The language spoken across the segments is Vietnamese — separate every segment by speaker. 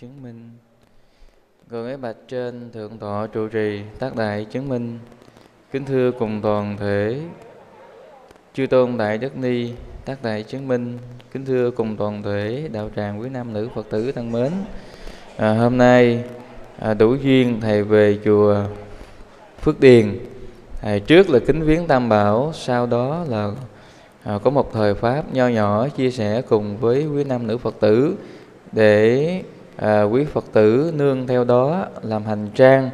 Speaker 1: chứng minh. Gồm ấy bạch trên thượng tọa trụ trì tác đại chứng minh. Kính thưa cùng toàn thể chư tôn đại đức ni tác đại chứng minh. Kính thưa cùng toàn thể đạo tràng quý nam nữ Phật tử thân mến. À, hôm nay à, đủ duyên thầy về chùa Phước Điền. Thầy trước là kính viếng Tam Bảo, sau đó là à, có một thời pháp nho nhỏ chia sẻ cùng với quý nam nữ Phật tử để à, quý Phật tử nương theo đó làm hành trang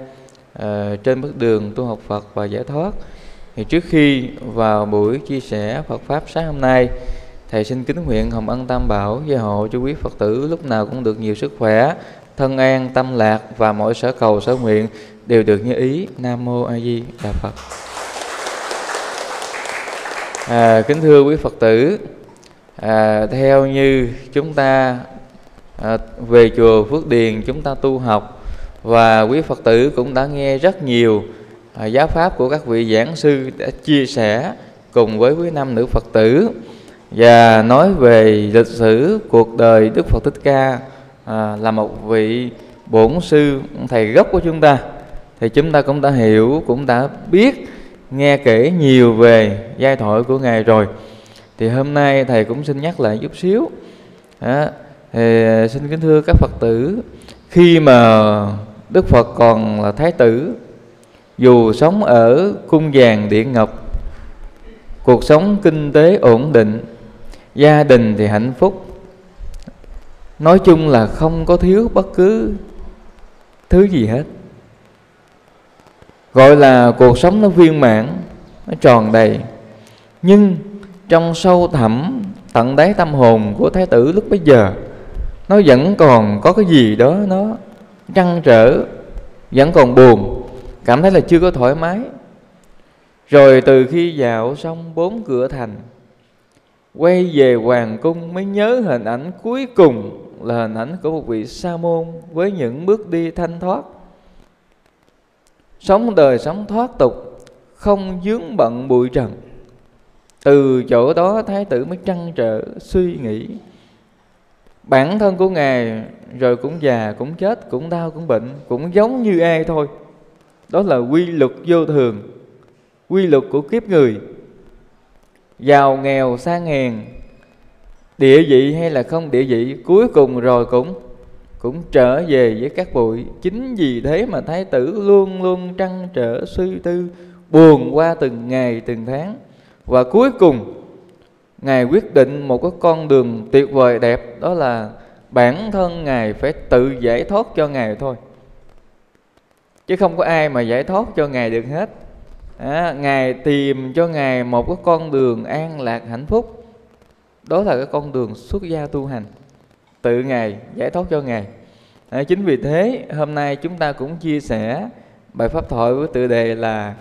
Speaker 1: à, trên bước đường tu học Phật và giải thoát. Thì trước khi vào buổi chia sẻ Phật pháp sáng hôm nay, thầy xin kính nguyện hồng ân Tam Bảo gia hộ cho quý Phật tử lúc nào cũng được nhiều sức khỏe, thân an, tâm lạc và mọi sở cầu sở nguyện đều được như ý. Nam mô A Di Đà Phật. À, kính thưa quý Phật tử, à, theo như chúng ta à, về chùa Phước Điền chúng ta tu học và quý Phật tử cũng đã nghe rất nhiều à, giáo pháp của các vị giảng sư đã chia sẻ cùng với quý nam nữ Phật tử và nói về lịch sử cuộc đời Đức Phật Thích Ca à, là một vị bổn sư thầy gốc của chúng ta thì chúng ta cũng đã hiểu cũng đã biết nghe kể nhiều về giai thoại của ngài rồi thì hôm nay thầy cũng xin nhắc lại chút xíu đó thì à, xin kính thưa các phật tử, khi mà đức phật còn là thái tử, dù sống ở cung vàng điện ngọc, cuộc sống kinh tế ổn định, gia đình thì hạnh phúc, nói chung là không có thiếu bất cứ thứ gì hết. Gọi là cuộc sống nó viên mãn, nó tròn đầy, nhưng trong sâu thẳm, tận đáy tâm hồn của thái tử lúc bấy giờ nó vẫn còn có cái gì đó nó trăn trở, vẫn còn buồn, cảm thấy là chưa có thoải mái. Rồi từ khi vào xong bốn cửa thành, quay về hoàng cung mới nhớ hình ảnh cuối cùng là hình ảnh của một vị sa môn với những bước đi thanh thoát. Sống đời sống thoát tục, không dướng bận bụi trần. Từ chỗ đó thái tử mới trăn trở, suy nghĩ bản thân của ngài rồi cũng già, cũng chết, cũng đau, cũng bệnh, cũng giống như ai thôi. Đó là quy luật vô thường, quy luật của kiếp người. Giàu nghèo sang hèn địa vị hay là không địa vị, cuối cùng rồi cũng cũng trở về với các bụi. Chính vì thế mà thái tử luôn luôn trăn trở suy tư, buồn qua từng ngày, từng tháng. Và cuối cùng ngài quyết định một cái con đường tuyệt vời đẹp đó là bản thân ngài phải tự giải thoát cho ngài thôi. Chứ không có ai mà giải thoát cho ngài được hết. À, ngài tìm cho ngài một cái con đường an lạc hạnh phúc. Đó là cái con đường xuất gia tu hành. Tự ngài giải thoát cho ngài. À, chính vì thế hôm nay chúng ta cũng chia sẻ bài pháp thoại với tựa đề là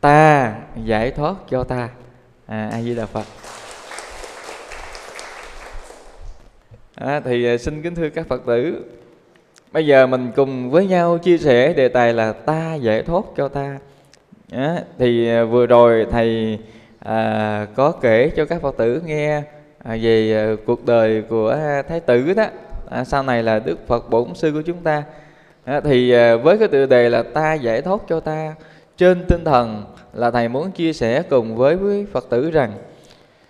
Speaker 1: ta giải thoát cho ta. À, a di đà phật. À, thì à, xin kính thưa các phật tử. Bây giờ mình cùng với nhau chia sẻ đề tài là ta giải thoát cho ta. À, thì vừa rồi thầy à, có kể cho các phật tử nghe à, về à, cuộc đời của thái tử đó. À, sau này là đức phật bổn sư của chúng ta. À, thì à, với cái tựa đề là ta giải thoát cho ta trên tinh thần là thầy muốn chia sẻ cùng với quý phật tử rằng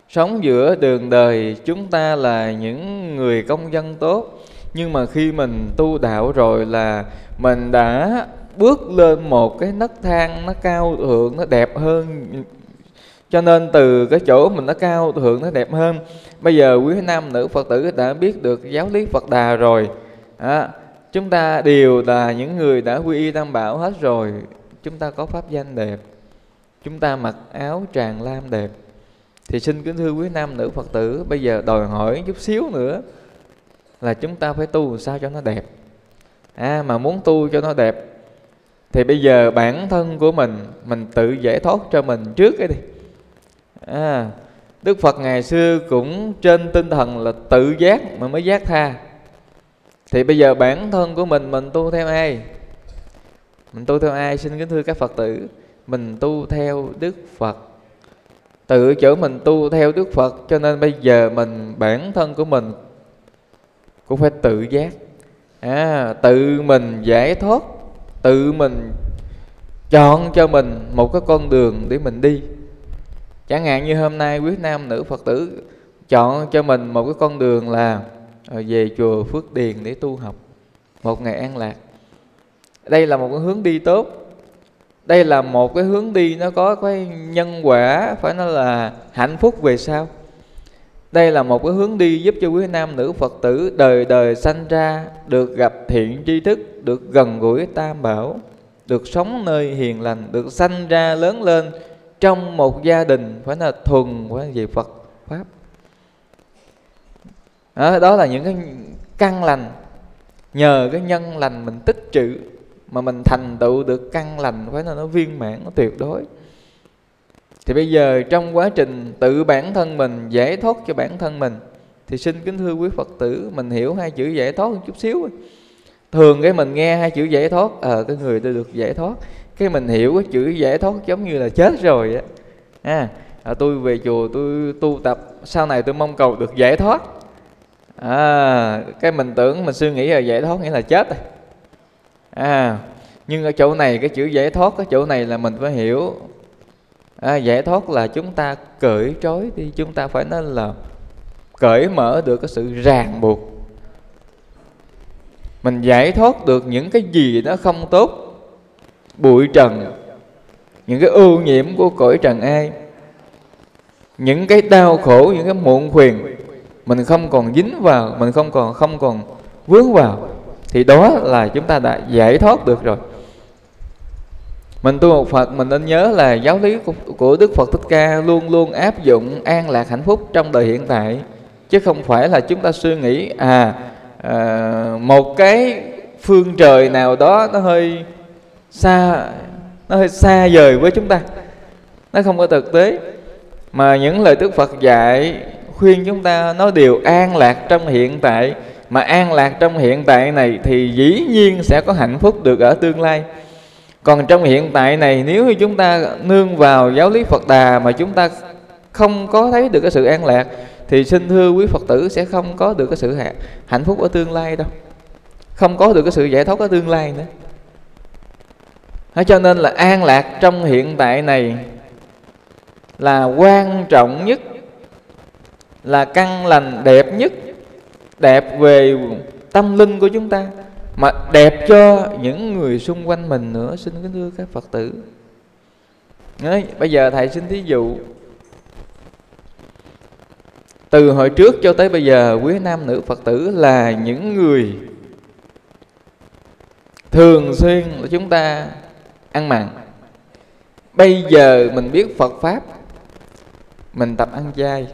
Speaker 1: sống giữa đường đời chúng ta là những người công dân tốt. Nhưng mà khi mình tu đạo rồi là mình đã bước lên một cái nấc thang nó cao thượng nó đẹp hơn. Cho nên từ cái chỗ mình nó cao thượng nó đẹp hơn. Bây giờ quý nam nữ phật tử đã biết được giáo lý phật đà rồi. À, chúng ta đều là những người đã quy y tam bảo hết rồi. Chúng ta có pháp danh đẹp. Chúng ta mặc áo tràng lam đẹp thì xin kính thưa quý nam nữ phật tử bây giờ đòi hỏi chút xíu nữa là chúng ta phải tu sao cho nó đẹp. À mà muốn tu cho nó đẹp thì bây giờ bản thân của mình mình tự giải thoát cho mình trước cái đi. À, đức phật ngày xưa cũng trên tinh thần là tự giác mà mới giác tha. Thì bây giờ bản thân của mình mình tu theo ai? Mình tu theo ai? Xin kính thưa các phật tử mình tu theo Đức Phật tự chỗ mình tu theo Đức Phật cho nên bây giờ mình bản thân của mình cũng phải tự giác. À, tự mình giải thoát tự mình chọn cho mình một cái con đường để mình đi. Chẳng hạn như hôm nay quý nam nữ phật tử chọn cho mình một cái con đường là à, về chùa phước điền để tu học một ngày an lạc. Đây là một cái hướng đi tốt đây là một cái hướng đi nó có cái nhân quả phải nói là hạnh phúc về sau đây là một cái hướng đi giúp cho quý nam nữ Phật tử đời đời sanh ra được gặp thiện tri thức, được gần gũi tam bảo, được sống nơi hiền lành, được sanh ra lớn lên trong một gia đình phải là thuần của về Phật pháp. Đó, đó là những cái căn lành nhờ cái nhân lành mình tích trữ mà mình thành tựu được căn lành phải là nó viên mãn nó tuyệt đối. Thì bây giờ trong quá trình tự bản thân mình giải thoát cho bản thân mình thì xin kính thưa quý phật tử mình hiểu hai chữ giải thoát một chút xíu thường cái mình nghe hai chữ giải thoát ờ à, cái người tôi được giải thoát. Cái mình hiểu cái chữ giải thoát giống như là chết rồi á. À, à, tôi về chùa tôi tu tập sau này tôi mong cầu được giải thoát. À, cái mình tưởng mình suy nghĩ là giải thoát nghĩa là chết rồi à nhưng ở chỗ này cái chữ giải thoát cái chỗ này là mình phải hiểu. À, giải thoát là chúng ta cởi trói đi chúng ta phải nói là cởi mở được cái sự ràng buộc. Mình giải thoát được những cái gì nó không tốt bụi trần những cái ưu nhiễm của cõi trần ai những cái đau khổ những cái muộn phiền mình không còn dính vào mình không còn không còn vướng vào thì đó là chúng ta đã giải thoát được rồi. Mình tu một Phật mình nên nhớ là giáo lý của, của Đức Phật Thích Ca luôn luôn áp dụng an lạc hạnh phúc trong đời hiện tại. Chứ không phải là chúng ta suy nghĩ à, à một cái phương trời nào đó nó hơi xa nó hơi xa vời với chúng ta. Nó không có thực tế. Mà những lời Đức Phật dạy khuyên chúng ta nó đều an lạc trong hiện tại mà an lạc trong hiện tại này thì dĩ nhiên sẽ có hạnh phúc được ở tương lai. Còn trong hiện tại này, nếu như chúng ta nương vào giáo lý Phật Đà mà chúng ta không có thấy được cái sự an lạc, thì xin thưa quý Phật tử sẽ không có được cái sự hạnh phúc ở tương lai đâu. Không có được cái sự giải thoát ở tương lai nữa. Thế cho nên là an lạc trong hiện tại này là quan trọng nhất, là căn lành đẹp nhất đẹp về tâm linh của chúng ta mà đẹp cho những người xung quanh mình nữa. Xin kính thưa các phật tử. Đấy, bây giờ thầy xin thí dụ. Từ hồi trước cho tới bây giờ quý nam nữ phật tử là những người thường xuyên là chúng ta ăn mặn. Bây giờ mình biết phật pháp mình tập ăn chay.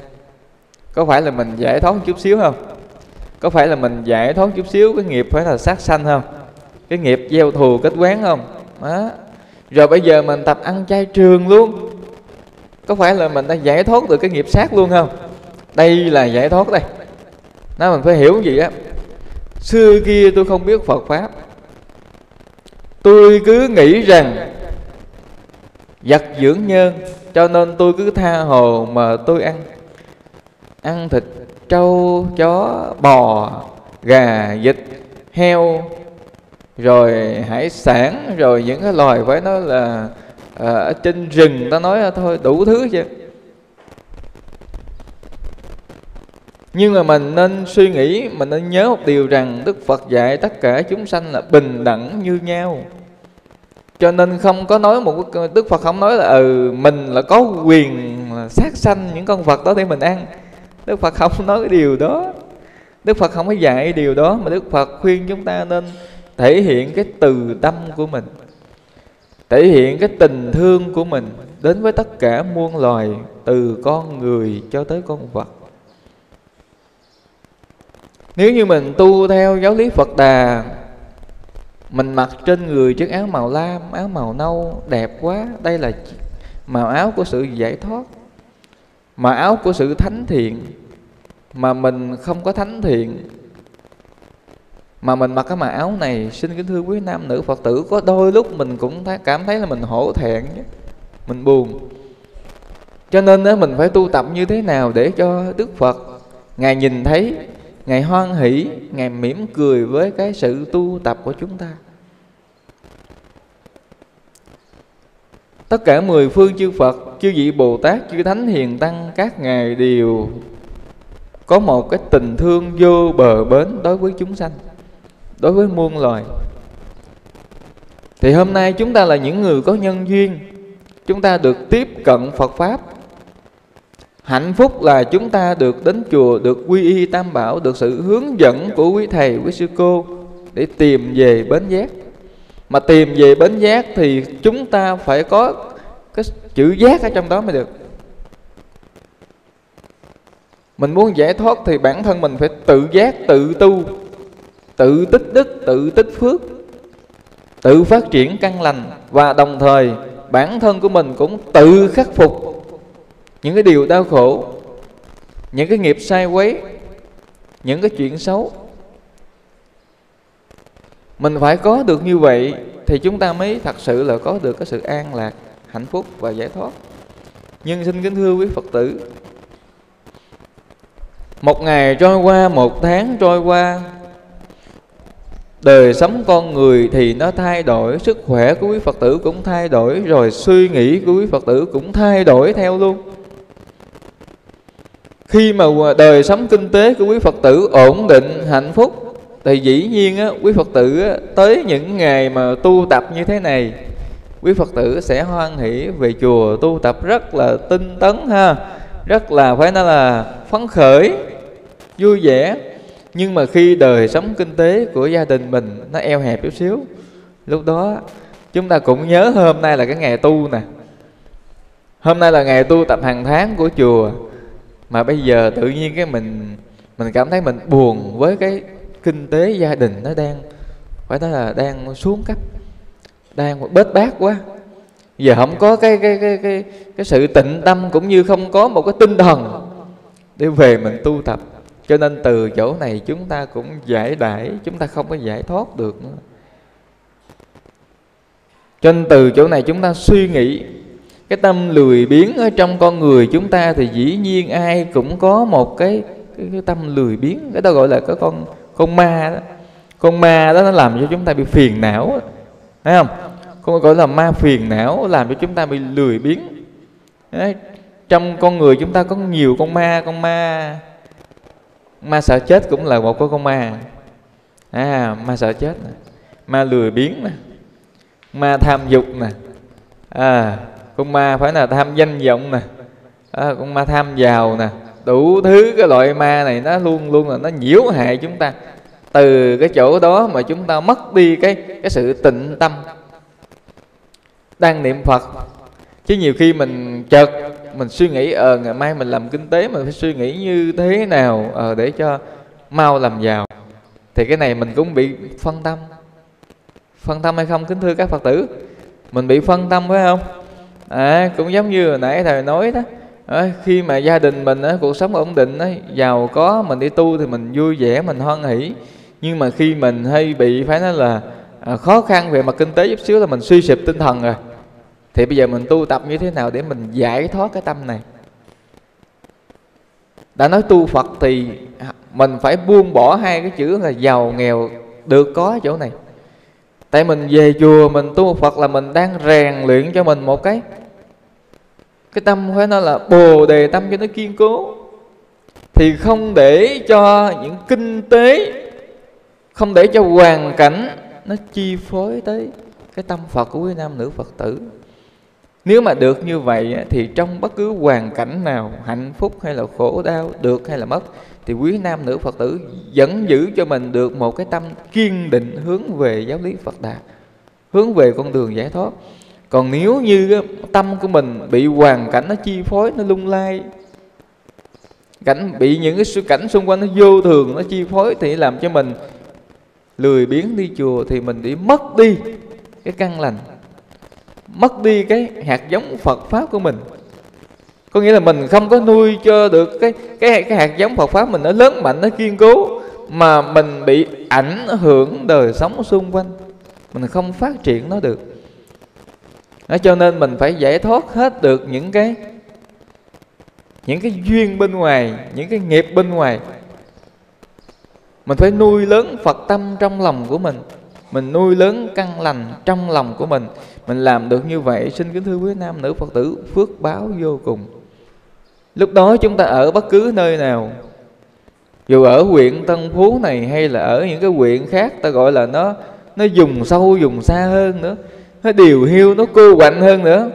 Speaker 1: Có phải là mình giải thoát chút xíu không? Có phải là mình giải thoát chút xíu, cái nghiệp phải là sát sanh không? Cái nghiệp gieo thù kết quán không? Đó rồi bây giờ mình tập ăn chay trường luôn. Có phải là mình đã giải thoát được cái nghiệp sát luôn không? Đây là giải thoát đây. Nó mình phải hiểu gì á. Xưa kia tôi không biết phật pháp. Tôi cứ nghĩ rằng giặt dưỡng nhân, cho nên tôi cứ tha hồ mà tôi ăn. Ăn thịt trâu chó bò gà vịt heo rồi hải sản rồi những cái loài phải nói là à, ở trên rừng ta nói thôi đủ thứ chứ nhưng mà mình nên suy nghĩ mình nên nhớ một điều rằng đức phật dạy tất cả chúng sanh là bình đẳng như nhau. Cho nên không có nói một đức phật không nói là ừ mình là có quyền sát sanh những con vật đó để mình ăn. Đức Phật không nói cái điều đó. Đức Phật không có dạy điều đó, Mà Đức Phật khuyên chúng ta nên thể hiện cái từ tâm của mình, Thể hiện cái tình thương của mình Đến với tất cả muôn loài, Từ con người cho tới con vật. Nếu như mình tu theo giáo lý Phật Đà, Mình mặc trên người chiếc áo màu lam, Áo màu nâu, đẹp quá, Đây là màu áo của sự giải thoát mà áo của sự thánh thiện mà mình không có thánh thiện mà mình mặc cái mà áo này xin kính thưa quý nam nữ phật tử có đôi lúc mình cũng cảm thấy là mình hổ thẹn mình buồn. Cho nên đó, mình phải tu tập như thế nào để cho đức phật ngài nhìn thấy ngài hoan hỷ ngài mỉm cười với cái sự tu tập của chúng ta? Tất cả mười phương chư phật, chư vị bồ tát, chư thánh hiền tăng, các ngài đều có một cái tình thương vô bờ bến đối với chúng sanh, đối với muôn loài. Thì hôm nay chúng ta là những người có nhân duyên, chúng ta được tiếp cận phật pháp. Hạnh phúc là chúng ta được đến chùa, được quy y tam bảo, được sự hướng dẫn của quý thầy, quý sư cô để tìm về bến giác mà tìm về bến giác thì chúng ta phải có cái chữ giác ở trong đó mới được. Mình muốn giải thoát thì bản thân mình phải tự giác, tự tu, tự tích đức, tự tích phước, tự phát triển căn lành. Và đồng thời, bản thân của mình cũng tự khắc phục những cái điều đau khổ, những cái nghiệp sai quấy, những cái chuyện xấu mình phải có được như vậy thì chúng ta mới thật sự là có được cái sự an lạc, hạnh phúc và giải thoát. Nhưng xin kính thưa quý phật tử, một ngày trôi qua, một tháng trôi qua, đời sống con người thì nó thay đổi, sức khỏe của quý phật tử cũng thay đổi, rồi suy nghĩ của quý phật tử cũng thay đổi theo luôn. Khi mà đời sống kinh tế của quý phật tử ổn định, hạnh phúc thì dĩ nhiên á, quý phật tử á, tới những ngày mà tu tập như thế này quý phật tử sẽ hoan hỷ về chùa tu tập rất là tinh tấn ha. Rất là phải nói là phấn khởi vui vẻ. Nhưng mà khi đời sống kinh tế của gia đình mình nó eo hẹp chút xíu lúc đó chúng ta cũng nhớ hôm nay là cái ngày tu nè. Hôm nay là ngày tu tập hàng tháng của chùa mà bây giờ tự nhiên cái mình mình cảm thấy mình buồn với cái kinh tế gia đình nó đang phải nói là đang xuống cấp đang bết bát quá. Giờ không có cái cái cái cái cái sự tịnh tâm cũng như không có một cái tinh thần để về mình tu tập. Cho nên từ chỗ này chúng ta cũng giải đãi chúng ta không có giải thoát được nữa. Cho nên từ chỗ này chúng ta suy nghĩ cái tâm lười biếng ở trong con người chúng ta thì dĩ nhiên ai cũng có một cái cái, cái tâm lười biếng. Cái đó gọi là cái con con ma đó. Con ma đó nó làm cho chúng ta bị phiền não. Thấy không? Con gọi là ma phiền não làm cho chúng ta bị lười biếng. Đấy. trong con người chúng ta có nhiều con ma con ma ma sợ chết cũng là một con ma. À ma sợ chết nè. Ma lười biếng nè. Ma tham dục nè. À con ma phải là tham danh vọng nè. À, con ma tham giàu nè đủ thứ cái loại ma này nó luôn luôn là nó nhiễu hại chúng ta. Từ cái chỗ đó mà chúng ta mất đi cái cái sự tịnh tâm. Đang niệm phật. Chứ nhiều khi mình chợt mình suy nghĩ ờ ngày mai mình làm kinh tế mình phải suy nghĩ như thế nào ờ, để cho mau làm giàu. Thì cái này mình cũng bị phân tâm. Phân tâm hay không kính thưa các phật tử? Mình bị phân tâm phải không? À, cũng giống như hồi nãy thầy nói đó à, khi mà gia đình mình á, cuộc sống ổn định á, giàu có mình đi tu thì mình vui vẻ mình hoan hỷ. Nhưng mà khi mình hay bị phải nói là à, khó khăn về mặt kinh tế chút xíu là mình suy sụp tinh thần rồi. Thì bây giờ mình tu tập như thế nào để mình giải thoát cái tâm này? Đã nói tu phật thì mình phải buông bỏ hai cái chữ là giàu nghèo được có chỗ này. Tại mình về chùa mình tu phật là mình đang rèn luyện cho mình một cái cái tâm phải nói là bồ đề tâm cho nó kiên cố thì không để cho những kinh tế không để cho hoàn cảnh nó chi phối tới cái tâm phật của quý nam nữ phật tử nếu mà được như vậy thì trong bất cứ hoàn cảnh nào hạnh phúc hay là khổ đau được hay là mất thì quý nam nữ Phật tử vẫn giữ cho mình được một cái tâm kiên định hướng về giáo lý Phật Đà, hướng về con đường giải thoát. Còn nếu như tâm của mình bị hoàn cảnh nó chi phối, nó lung lay, cảnh bị những cái cảnh xung quanh nó vô thường nó chi phối thì làm cho mình lười biếng đi chùa thì mình bị mất đi cái căn lành mất đi cái hạt giống Phật pháp của mình. Có nghĩa là mình không có nuôi cho được cái cái cái hạt giống Phật pháp mình nó lớn mạnh nó kiên cố mà mình bị ảnh hưởng đời sống xung quanh mình không phát triển nó được đó, cho nên mình phải giải thoát hết được những cái những cái duyên bên ngoài những cái nghiệp bên ngoài. Mình phải nuôi lớn phật tâm trong lòng của mình. Mình nuôi lớn căn lành trong lòng của mình. Mình làm được như vậy xin kính thưa quý nam nữ phật tử phước báo vô cùng. Lúc đó chúng ta ở bất cứ nơi nào dù ở huyện Tân Phú này hay là ở những cái huyện khác ta gọi là nó nó dùng sâu dùng xa hơn nữa nó điều hiu nó cô quạnh hơn nữa.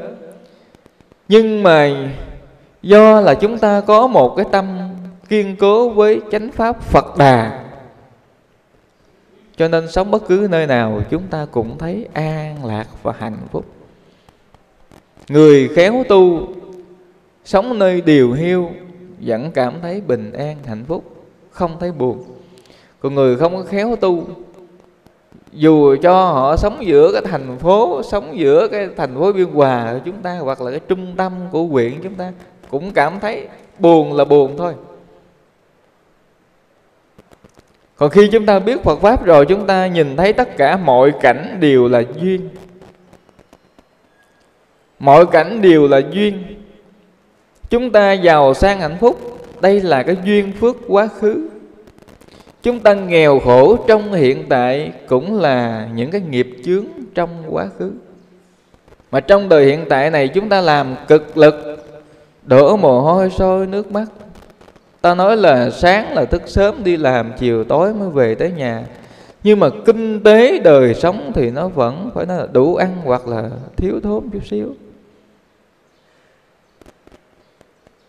Speaker 1: Nhưng mà do là chúng ta có một cái tâm kiên cố với chánh pháp Phật Đà, cho nên sống bất cứ nơi nào chúng ta cũng thấy an lạc và hạnh phúc. Người khéo tu sống nơi điều hiu vẫn cảm thấy bình an, hạnh phúc, không thấy buồn. Còn người không có khéo tu dù cho họ sống giữa cái thành phố, sống giữa cái thành phố biên hòa của chúng ta hoặc là cái trung tâm của huyện chúng ta cũng cảm thấy buồn là buồn thôi. Còn khi chúng ta biết Phật Pháp rồi, Chúng ta nhìn thấy tất cả mọi cảnh đều là duyên. Mọi cảnh đều là duyên. Chúng ta giàu sang hạnh phúc, Đây là cái duyên phước quá khứ. Chúng ta nghèo khổ trong hiện tại Cũng là những cái nghiệp chướng trong quá khứ. Mà trong đời hiện tại này Chúng ta làm cực lực, Đổ mồ hôi sôi nước mắt. Ta nói là sáng là thức sớm, đi làm Chiều tối mới về tới nhà. Nhưng mà kinh tế đời sống Thì nó vẫn phải nói là đủ ăn Hoặc là thiếu thốn chút xíu.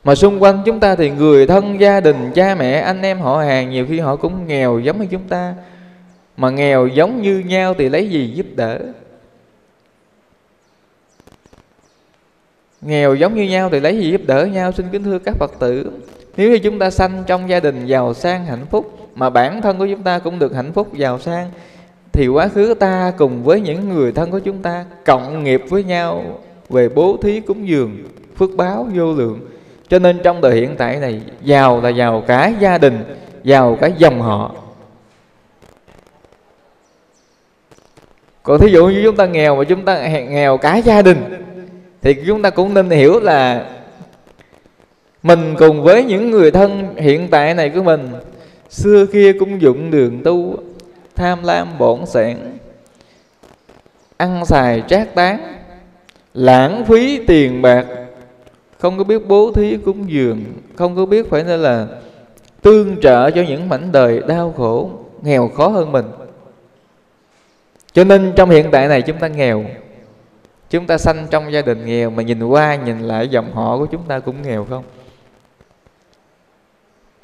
Speaker 1: Mà xung quanh chúng ta thì người thân, gia đình, cha mẹ, anh em, họ hàng Nhiều khi họ cũng nghèo giống như chúng ta. Mà nghèo giống như nhau thì lấy gì giúp đỡ? Nghèo giống như nhau thì lấy gì giúp đỡ nhau? Xin kính thưa các Phật tử Nếu như chúng ta sanh trong gia đình giàu sang hạnh phúc Mà bản thân của chúng ta cũng được hạnh phúc giàu sang Thì quá khứ ta cùng với những người thân của chúng ta Cộng nghiệp với nhau về bố thí cúng dường Phước báo vô lượng. Cho nên trong đời hiện tại này, Giàu là giàu cả gia đình, Giàu cả dòng họ. Còn thí dụ như chúng ta nghèo mà chúng ta nghèo cả gia đình, thì chúng ta cũng nên hiểu là mình cùng với những người thân hiện tại này của mình, xưa kia cũng dụng đường tu, tham lam bổn sản ăn xài trác tán, lãng phí tiền bạc không có biết bố thí cúng dường, không có biết phải nên là tương trợ cho những mảnh đời đau khổ, nghèo khó hơn mình cho nên trong hiện tại này chúng ta nghèo, Chúng ta sanh trong gia đình nghèo Mà nhìn qua, nhìn lại dòng họ của chúng ta cũng nghèo không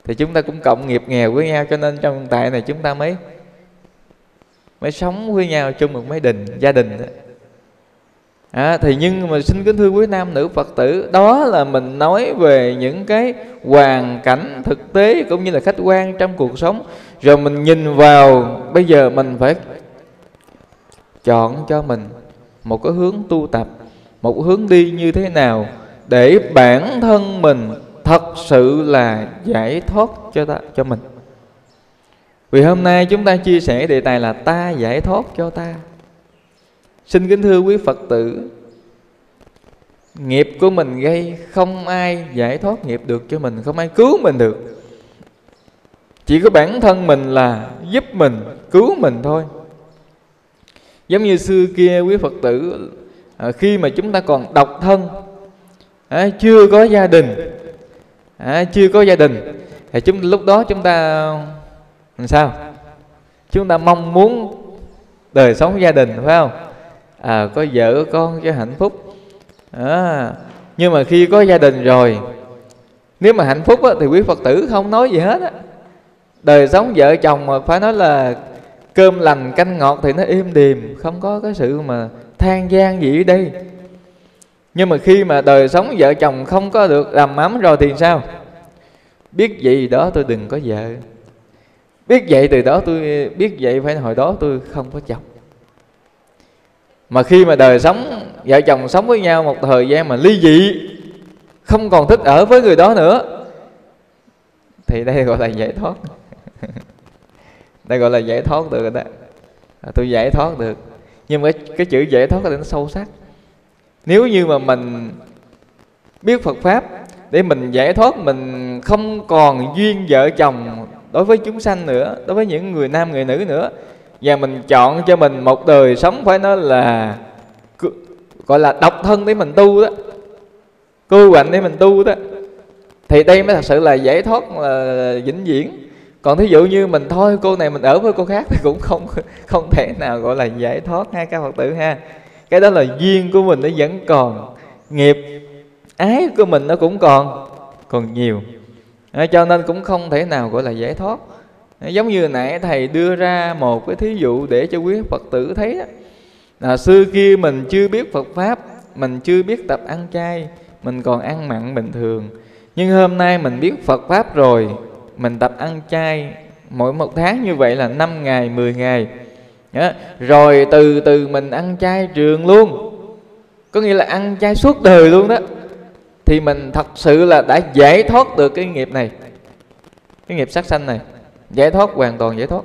Speaker 1: Thì chúng ta cũng cộng nghiệp nghèo với nhau, Cho nên trong hiện tại này chúng ta mới Mới sống với nhau chung một mấy đình, Gia đình đó. À, thì nhưng mà xin kính thưa quý nam nữ Phật tử Đó là mình nói về những cái hoàn cảnh thực tế Cũng như là khách quan trong cuộc sống. Rồi mình nhìn vào Bây giờ mình phải chọn cho mình một cái hướng tu tập một hướng đi như thế nào để bản thân mình thật sự là giải thoát cho ta cho mình. Vì hôm nay chúng ta chia sẻ đề tài là ta giải thoát cho ta xin kính thưa quý phật tử nghiệp của mình gây không ai giải thoát nghiệp được cho mình không ai cứu mình được. Chỉ có bản thân mình là giúp mình cứu mình thôi. Giống như xưa kia quý phật tử à, khi mà chúng ta còn độc thân à, chưa có gia đình à, chưa có gia đình thì chúng lúc đó chúng ta làm sao? Chúng ta mong muốn đời sống gia đình phải không? À, có vợ có con cho hạnh phúc. À, nhưng mà khi có gia đình rồi nếu mà hạnh phúc á, thì quý phật tử không nói gì hết á. Đời sống vợ chồng mà phải nói là cơm lành canh ngọt thì nó êm đềm không có cái sự mà than gian gì ở đây. Nhưng mà khi mà đời sống vợ chồng không có được làm ấm rồi thì sao? Biết gì đó tôi đừng có vợ biết vậy từ đó tôi biết vậy phải hồi đó tôi không có chồng mà khi mà đời sống vợ chồng sống với nhau một thời gian mà ly dị không còn thích ở với người đó nữa thì đây gọi là giải thoát. Đây gọi là giải thoát được rồi đó. À, tôi giải thoát được. Nhưng mà cái, cái chữ giải thoát thì nó sâu sắc. Nếu như mà mình biết Phật pháp để mình giải thoát mình không còn duyên vợ chồng đối với chúng sanh nữa đối với những người nam người nữ nữa và mình chọn cho mình một đời sống phải nói là gọi là độc thân để mình tu đó. Cư quạnh để mình tu đó. Thì đây mới thật sự là giải thoát là vĩnh viễn. Còn thí dụ như mình thôi cô này mình ở với cô khác thì cũng không không thể nào gọi là giải thoát ha các phật tử ha. Cái đó là duyên của mình nó vẫn còn. Nghiệp ái của mình nó cũng còn còn nhiều. À, cho nên cũng không thể nào gọi là giải thoát giống như nãy thầy đưa ra một cái thí dụ để cho quý phật tử thấy đó, là xưa kia mình chưa biết phật pháp mình chưa biết tập ăn chay mình còn ăn mặn bình thường. Nhưng hôm nay mình biết phật pháp rồi mình tập ăn chay mỗi một tháng như vậy là 5 ngày 10 ngày. Đó. rồi từ từ mình ăn chay trường luôn. Có nghĩa là ăn chay suốt đời luôn đó. Thì mình thật sự là đã giải thoát được cái nghiệp này cái nghiệp sát sanh này giải thoát, hoàn toàn giải thoát.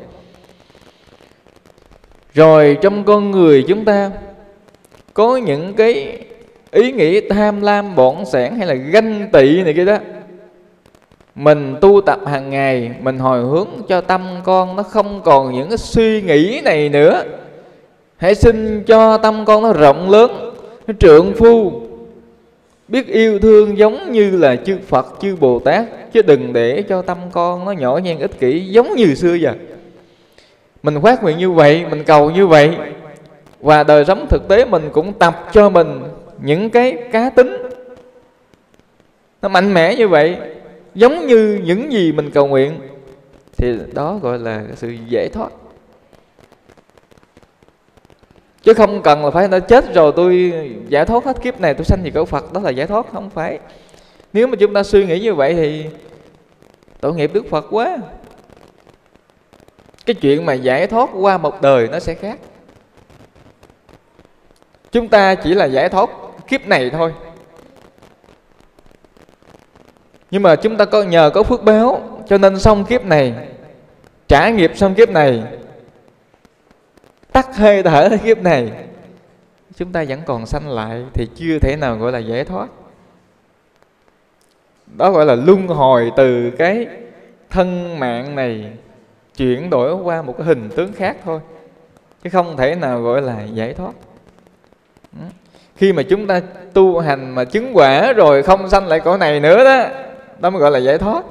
Speaker 1: Rồi trong con người chúng ta, có những cái ý nghĩ tham lam bổn sẻn hay là ganh tị này kia đó. Mình tu tập hàng ngày, mình hồi hướng cho tâm con nó không còn những cái suy nghĩ này nữa. Hãy xin cho tâm con nó rộng lớn, nó trượng phu biết yêu thương giống như là chư Phật, chư Bồ Tát chứ đừng để cho tâm con nó nhỏ nhen ích kỷ giống như xưa giờ. Mình phát nguyện như vậy, mình cầu như vậy, và đời sống thực tế mình cũng tập cho mình những cái cá tính. Nó mạnh mẽ như vậy, giống như những gì mình cầu nguyện, thì đó gọi là sự giải thoát chứ không cần là phải người ta chết rồi tôi giải thoát hết kiếp này, tôi sanh gì cõi phật, đó là giải thoát, không phải. Nếu mà chúng ta suy nghĩ như vậy thì tội nghiệp đức phật quá. Cái chuyện mà giải thoát qua một đời nó sẽ khác. Chúng ta chỉ là giải thoát kiếp này thôi. Nhưng mà chúng ta có nhờ có phước báo, cho nên xong kiếp này, trả nghiệp xong kiếp này tắt hơi thở kiếp này. Chúng ta vẫn còn sanh lại thì chưa thể nào gọi là giải thoát. Đó gọi là luân hồi từ cái thân mạng này chuyển đổi qua một cái hình tướng khác thôi, chứ không thể nào gọi là giải thoát. Ừ. Khi mà chúng ta tu hành mà chứng quả rồi không sanh lại cõi này nữa đó đó mới gọi là giải thoát.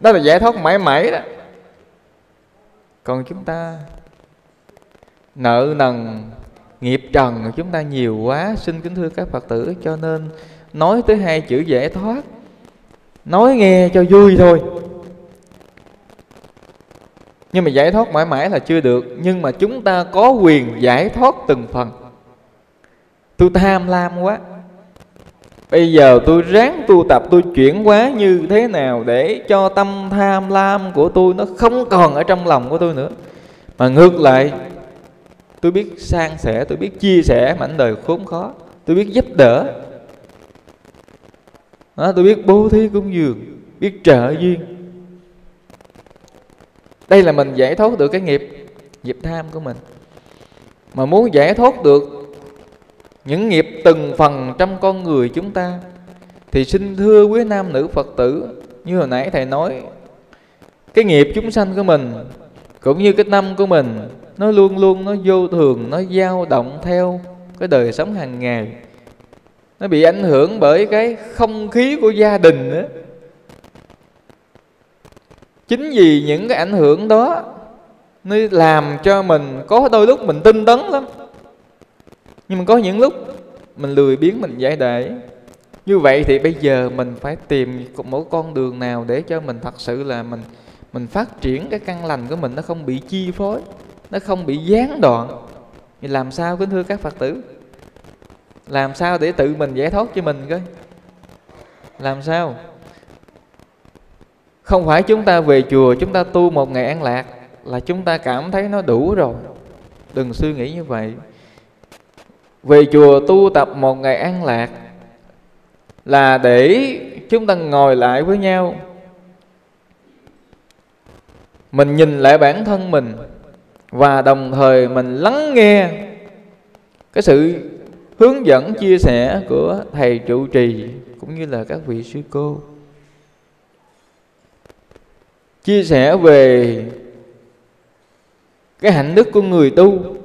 Speaker 1: Đó là giải thoát mãi mãi đó. Còn chúng ta nợ nần, nghiệp trần của chúng ta nhiều quá, xin kính thưa các phật tử, cho nên nói tới hai chữ giải thoát. Nói nghe cho vui thôi. Nhưng mà giải thoát mãi mãi là chưa được, nhưng mà chúng ta có quyền giải thoát từng phần. Tôi tham lam quá. Bây giờ tôi ráng tu tập, tôi chuyển hóa như thế nào để cho tâm tham lam của tôi nó không còn ở trong lòng của tôi nữa. Mà ngược lại tôi biết san sẻ tôi biết chia sẻ mảnh đời khốn khó. Tôi biết giúp đỡ. Đó, tôi biết bố thí cúng dường biết trợ duyên. Đây là mình giải thoát được cái nghiệp nghiệp tham của mình. Mà muốn giải thoát được những nghiệp từng phần trong con người chúng ta thì xin thưa quý nam nữ phật tử như hồi nãy thầy nói cái nghiệp chúng sanh của mình cũng như cái tâm của mình nó luôn luôn, nó vô thường, nó dao động theo cái đời sống hàng ngày. Nó bị ảnh hưởng bởi cái không khí của gia đình nữa. Chính vì những cái ảnh hưởng đó, nó làm cho mình có đôi lúc mình tinh tấn lắm. Nhưng mà có những lúc mình lười biếng, mình giải để như vậy thì bây giờ mình phải tìm một con đường nào để cho mình thật sự là mình mình phát triển cái căn lành của mình nó không bị chi phối nó không bị gián đoạn. Thì làm sao kính thưa các phật tử? Làm sao để tự mình giải thoát cho mình coi làm sao? Không phải chúng ta về chùa, chúng ta tu một ngày an lạc là chúng ta cảm thấy nó đủ rồi. Đừng suy nghĩ như vậy. Về chùa tu tập một ngày an lạc là để chúng ta ngồi lại với nhau. Mình nhìn lại bản thân mình và đồng thời mình lắng nghe cái sự hướng dẫn, chia sẻ của thầy trụ trì cũng như là các vị sư cô. Chia sẻ về cái hạnh đức của người tu,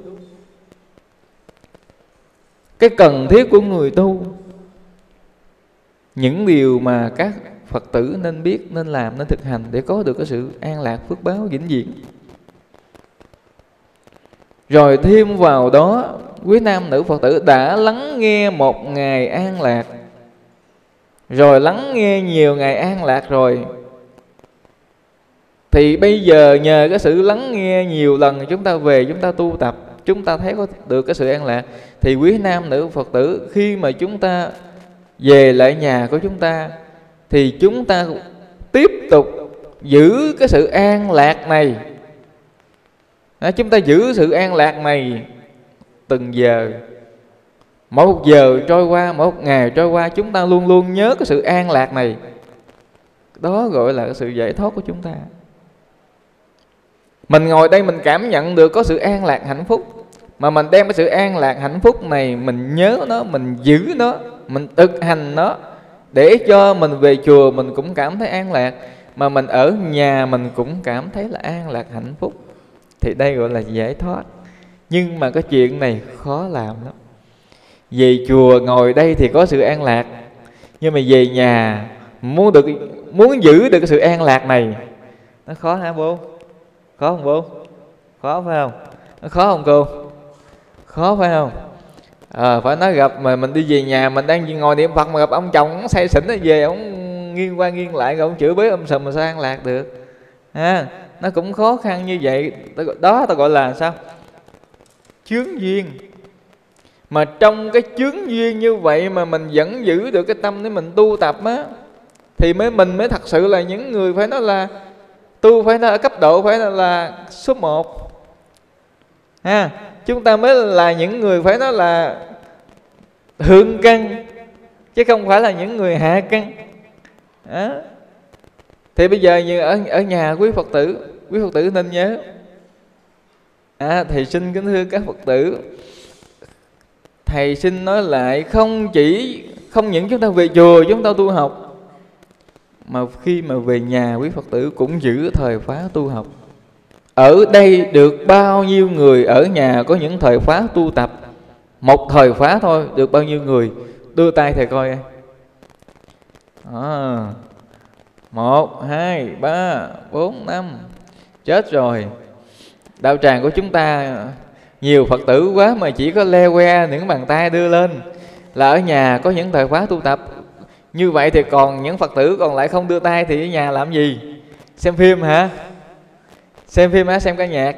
Speaker 1: cái cần thiết của người tu, những điều mà các phật tử nên biết, nên làm, nên thực hành để có được cái sự an lạc phước báo vĩnh viễn rồi thêm vào đó, quý nam nữ phật tử đã lắng nghe một ngày an lạc. Rồi lắng nghe nhiều ngày an lạc rồi. Thì bây giờ nhờ cái sự lắng nghe nhiều lần, chúng ta về, chúng ta tu tập, chúng ta thấy có được cái sự an lạc, thì quý nam nữ phật tử khi mà chúng ta về lại nhà của chúng ta, thì chúng ta tiếp tục giữ cái sự an lạc này à, chúng ta giữ sự an lạc này từng giờ. Mỗi một giờ trôi qua mỗi một ngày trôi qua chúng ta luôn luôn nhớ cái sự an lạc này. Đó gọi là cái sự giải thoát của chúng ta. Mình ngồi đây mình cảm nhận được có sự an lạc hạnh phúc. Mà mình đem cái sự an lạc hạnh phúc này mình nhớ nó mình giữ nó mình thực hành nó để cho mình về chùa mình cũng cảm thấy an lạc. Mà mình ở nhà mình cũng cảm thấy là an lạc hạnh phúc thì đây gọi là giải thoát. Nhưng mà cái chuyện này khó làm lắm. Về chùa ngồi đây thì có sự an lạc. Nhưng mà về nhà muốn được muốn giữ được cái sự an lạc này nó khó hả bố? Khó không bố? Khó phải không? Nó khó không cô? Khó phải không? À, phải nói gặp mà mình đi về nhà mình đang ngồi niệm phật mà gặp ông chồng say xỉn nó về ông nghiêng qua nghiêng lại rồi ông chửi bới ông sầm mà sao an lạc được? Ha nó cũng khó khăn như vậy. Đó ta gọi là sao? Chướng duyên. Mà trong cái chướng duyên như vậy mà mình vẫn giữ được cái tâm để mình tu tập á thì mới mình mới thật sự là những người phải nói là tu phải nói ở cấp độ phải là, là số 1 ha chúng ta mới là những người phải nói là thượng căn chứ không phải là những người hạ căn đó. thì bây giờ như ở ở nhà quý phật tử quý phật tử nên nhớ. À, thầy xin kính thưa các phật tử. Thầy xin nói lại không chỉ không những chúng ta về chùa chúng ta tu học mà khi mà về nhà quý phật tử cũng giữ thời khóa tu học. Ở đây được bao nhiêu người ở nhà có những thời khóa tu tập? Một thời khóa thôi được bao nhiêu người? Đưa tay thầy coi. À, một hai ba bốn năm chết rồi. Đạo tràng của chúng ta, nhiều phật tử quá mà chỉ có le que những bàn tay đưa lên. Là ở nhà có những thời khóa tu tập. Như vậy thì còn những phật tử còn lại không đưa tay thì ở nhà làm gì? Xem phim hả? Xem phim á xem ca nhạc?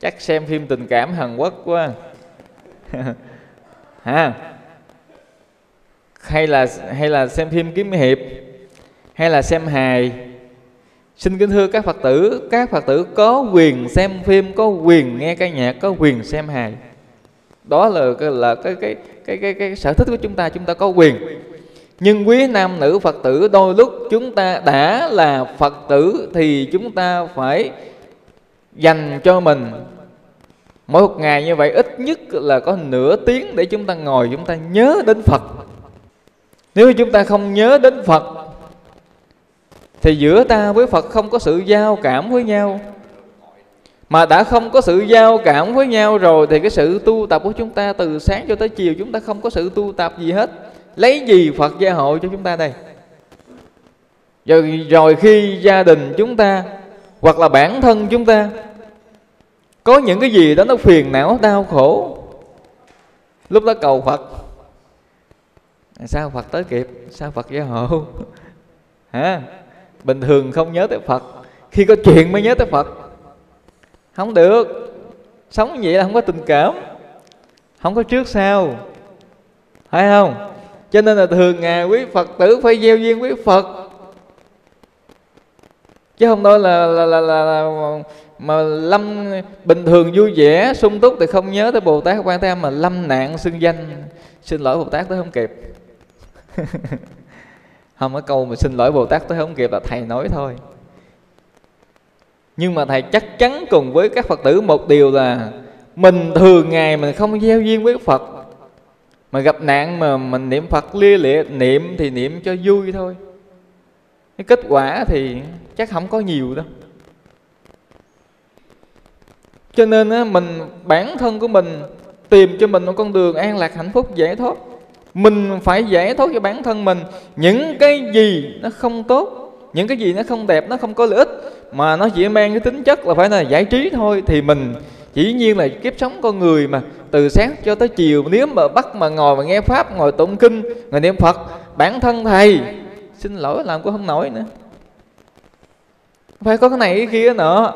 Speaker 1: Chắc xem phim tình cảm hàn quốc quá. Ha hay là hay là xem phim kiếm hiệp? Hay là xem hài? Xin kính thưa các phật tử các phật tử có quyền xem phim có quyền nghe ca nhạc có quyền xem hài. Đó là cái là cái cái cái cái, cái sở thích của chúng ta chúng ta có quyền. Nhưng quý nam nữ phật tử đôi lúc chúng ta đã là phật tử thì chúng ta phải dành cho mình. Mỗi một ngày như vậy ít nhất là có nửa tiếng để chúng ta ngồi chúng ta nhớ đến phật. Nếu chúng ta không nhớ đến phật thì giữa ta với phật không có sự giao cảm với nhau. Mà đã không có sự giao cảm với nhau rồi thì cái sự tu tập của chúng ta từ sáng cho tới chiều chúng ta không có sự tu tập gì hết. Lấy gì Phật gia hộ cho chúng ta đây? Rồi, rồi khi gia đình chúng ta hoặc là bản thân chúng ta có những cái gì đó nó phiền não đau khổ lúc đó cầu Phật. Sao Phật tới kịp? Sao Phật gia hộ? Hả? Bình thường không nhớ tới Phật. Khi có chuyện mới nhớ tới Phật. Không được. Sống vậy là không có tình cảm. Không có trước sau. Phải không? Cho nên là thường ngày quý phật tử phải gieo duyên quý phật. Chứ không nói là là, là, là, là mà lâm bình thường vui vẻ sung túc thì không nhớ tới bồ tát quan thế mà lâm nạn xưng danh. Xin lỗi bồ tát tới không kịp. không có câu mà xin lỗi bồ tát tôi không kịp là thầy nói thôi. Nhưng mà thầy chắc chắn cùng với các phật tử một điều là mình thường ngày mình không gieo duyên với phật. Mà gặp nạn mà mình niệm phật lia lịa niệm thì niệm cho vui thôi. Cái kết quả thì chắc không có nhiều đâu. Cho nên á, mình bản thân của mình tìm cho mình một con đường an lạc hạnh phúc giải thoát mình phải giải thoát cho bản thân mình. Những cái gì nó không tốt những cái gì nó không đẹp nó không có lợi ích mà nó chỉ mang cái tính chất là phải là giải trí thôi thì mình chỉ nhiên là kiếp sống con người mà. Từ sáng cho tới chiều nếu mà bắt mà ngồi mà nghe pháp ngồi tụng kinh ngồi niệm phật bản thân thầy xin lỗi làm cũng không nổi nữa. Phải có cái này cái kia nữa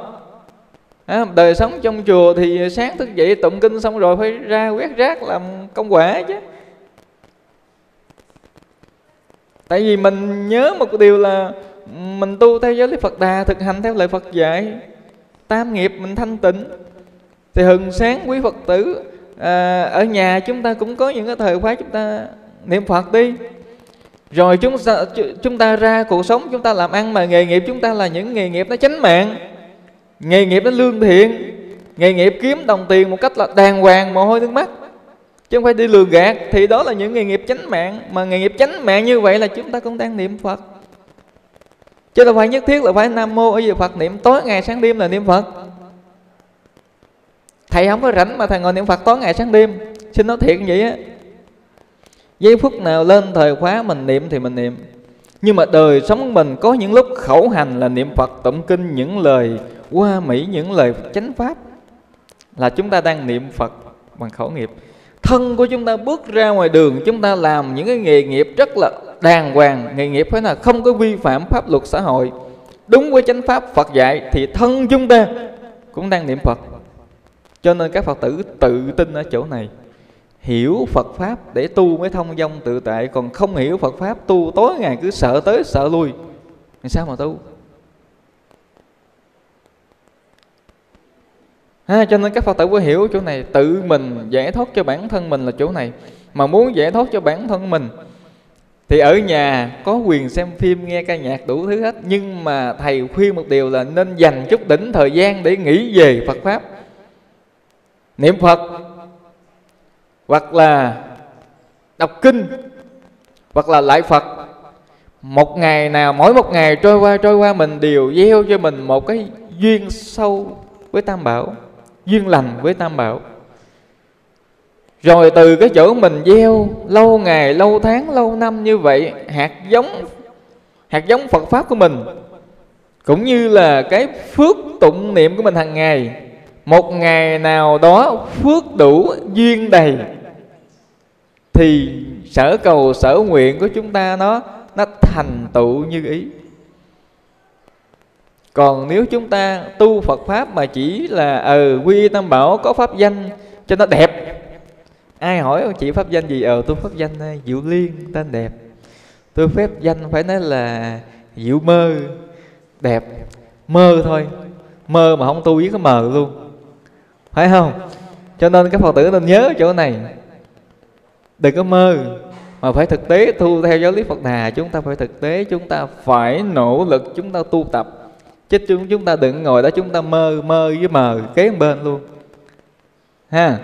Speaker 1: à, đời sống trong chùa thì sáng thức dậy tụng kinh xong rồi phải ra quét rác làm công quả chứ. Tại vì mình nhớ một điều là mình tu theo giáo lý Phật Đà thực hành theo lời Phật dạy. Tam nghiệp mình thanh tịnh. Thì hừng sáng quý Phật tử à, ở nhà chúng ta cũng có những cái thời khóa chúng ta niệm Phật đi. Rồi chúng ta, chúng ta ra cuộc sống chúng ta làm ăn mà nghề nghiệp chúng ta là những nghề nghiệp nó chánh mạng. Nghề nghiệp nó lương thiện. Nghề nghiệp kiếm đồng tiền một cách là đàng hoàng mồ hôi nước mắt chứ không phải đi lừa gạt, thì đó là những nghề nghiệp chánh mạng. Mà nghề nghiệp chánh mạng như vậy là chúng ta cũng đang niệm phật. Chứ đâu phải nhất thiết là phải nam mô ở giờ phật niệm tối ngày sáng đêm là niệm phật. Thầy không có rảnh mà thầy ngồi niệm phật tối ngày sáng đêm. Xin nói thiệt vậy á. Giây phút nào lên thời khóa mình niệm thì mình niệm. Nhưng mà đời sống mình có những lúc khẩu hành là niệm phật tụng kinh những lời, qua mỹ những lời chánh pháp là chúng ta đang niệm phật bằng khẩu nghiệp thân của chúng ta bước ra ngoài đường, chúng ta làm những cái nghề nghiệp rất là đàng hoàng. Nghề nghiệp phải là không có vi phạm pháp luật xã hội. Đúng với chánh pháp Phật dạy thì thân chúng ta cũng đang niệm Phật. Cho nên các Phật tử tự tin ở chỗ này. Hiểu Phật pháp để tu mới thông dong tự tại, còn không hiểu Phật pháp tu tối ngày cứ sợ tới sợ lui. Thì sao mà tu? Ha, cho nên các phật tử phải hiểu chỗ này tự mình giải thoát cho bản thân mình là chỗ này. Mà muốn giải thoát cho bản thân mình thì ở nhà có quyền xem phim nghe ca nhạc đủ thứ hết. Nhưng mà thầy khuyên một điều là nên dành chút đỉnh thời gian để nghĩ về phật pháp. Niệm phật hoặc là đọc kinh hoặc là lại phật. Một ngày nào mỗi một ngày trôi qua trôi qua mình đều gieo cho mình một cái duyên sâu với tam bảo duyên lành với tam bảo. Rồi từ cái chỗ mình gieo, lâu ngày, lâu tháng, lâu năm như vậy, hạt giống hạt giống phật pháp của mình, cũng như là cái phước tụng niệm của mình hàng ngày, một ngày nào đó phước đủ duyên đầy, thì sở cầu, sở nguyện của chúng ta nó nó thành tựu như ý còn nếu chúng ta tu Phật pháp mà chỉ là ờ quy tam bảo có pháp danh cho nó đẹp, ai hỏi chị pháp danh gì? Ờ tôi pháp danh diệu liên, tên đẹp. Tôi phép danh phải nói là diệu mơ, đẹp. Mơ thôi, mơ mà không tu với cái mờ luôn. Phải không? Cho nên các phật tử nên nhớ chỗ này. Đừng có mơ, mà phải thực tế tu theo giáo lý Phật Đà, chúng ta phải thực tế, chúng ta phải nỗ lực, chúng ta tu tập chứ chúng chúng ta đừng ngồi đó chúng ta mơ mơ với mờ kế bên luôn. Ha?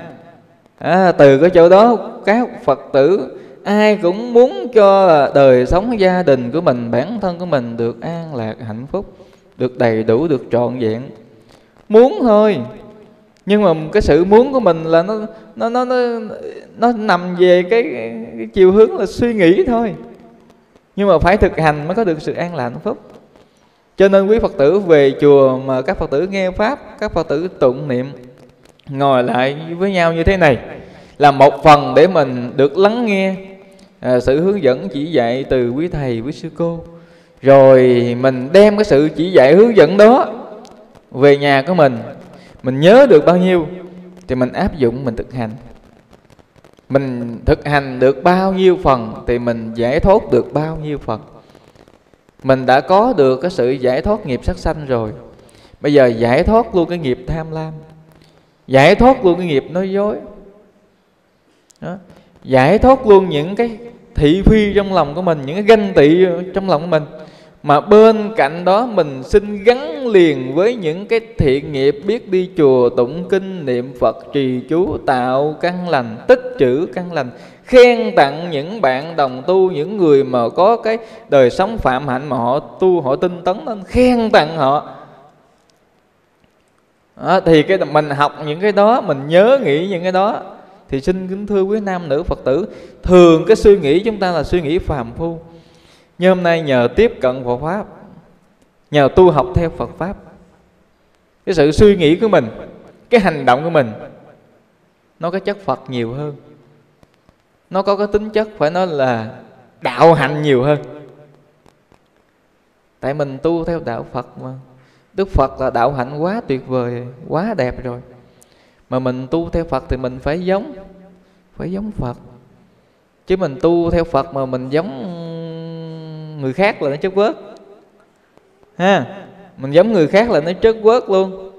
Speaker 1: À, từ cái chỗ đó các phật tử ai cũng muốn cho đời sống gia đình của mình bản thân của mình được an lạc hạnh phúc được đầy đủ được trọn vẹn. Muốn thôi. Nhưng mà cái sự muốn của mình là nó nó nó nó, nó nằm về cái, cái chiều hướng là suy nghĩ thôi. Nhưng mà phải thực hành mới có được sự an lạc hạnh phúc cho nên quý Phật tử về chùa mà các Phật tử nghe Pháp Các Phật tử tụng niệm Ngồi lại với nhau như thế này Là một phần để mình được lắng nghe à, Sự hướng dẫn chỉ dạy từ quý thầy, quý sư cô. Rồi mình đem cái sự chỉ dạy hướng dẫn đó Về nhà của mình. Mình nhớ được bao nhiêu Thì mình áp dụng, mình thực hành. Mình thực hành được bao nhiêu phần Thì mình giải thoát được bao nhiêu phần mình đã có được cái sự giải thoát nghiệp sát sanh rồi. Bây giờ giải thoát luôn cái nghiệp tham lam. Giải thoát luôn cái nghiệp nói dối. Đó. giải thoát luôn những cái thị phi trong lòng của mình, những cái ganh tị trong lòng của mình. Mà bên cạnh đó mình xin gắn liền với những cái thiện nghiệp biết đi chùa tụng kinh niệm phật trì chú tạo căn lành, tích trữ căn lành khen tặng những bạn đồng tu những người mà có cái đời sống phạm hạnh mà họ tu họ tinh tấn nên khen tặng họ. Đó, thì cái mình học những cái đó mình nhớ nghĩ những cái đó. Thì xin kính thưa quý nam nữ phật tử thường cái suy nghĩ chúng ta là suy nghĩ phàm phu. Nhưng hôm nay nhờ tiếp cận Phật pháp nhờ tu học theo Phật pháp cái sự suy nghĩ của mình cái hành động của mình nó có chất Phật nhiều hơn nó có cái tính chất phải nói là đạo hạnh nhiều hơn. Tại mình tu theo đạo Phật mà. Đức Phật là đạo hạnh quá tuyệt vời, quá đẹp rồi. Mà mình tu theo Phật thì mình phải giống phải giống Phật. Chứ mình tu theo Phật mà mình giống người khác là nó chất vớt. Ha, mình giống người khác là nó chất vớt luôn.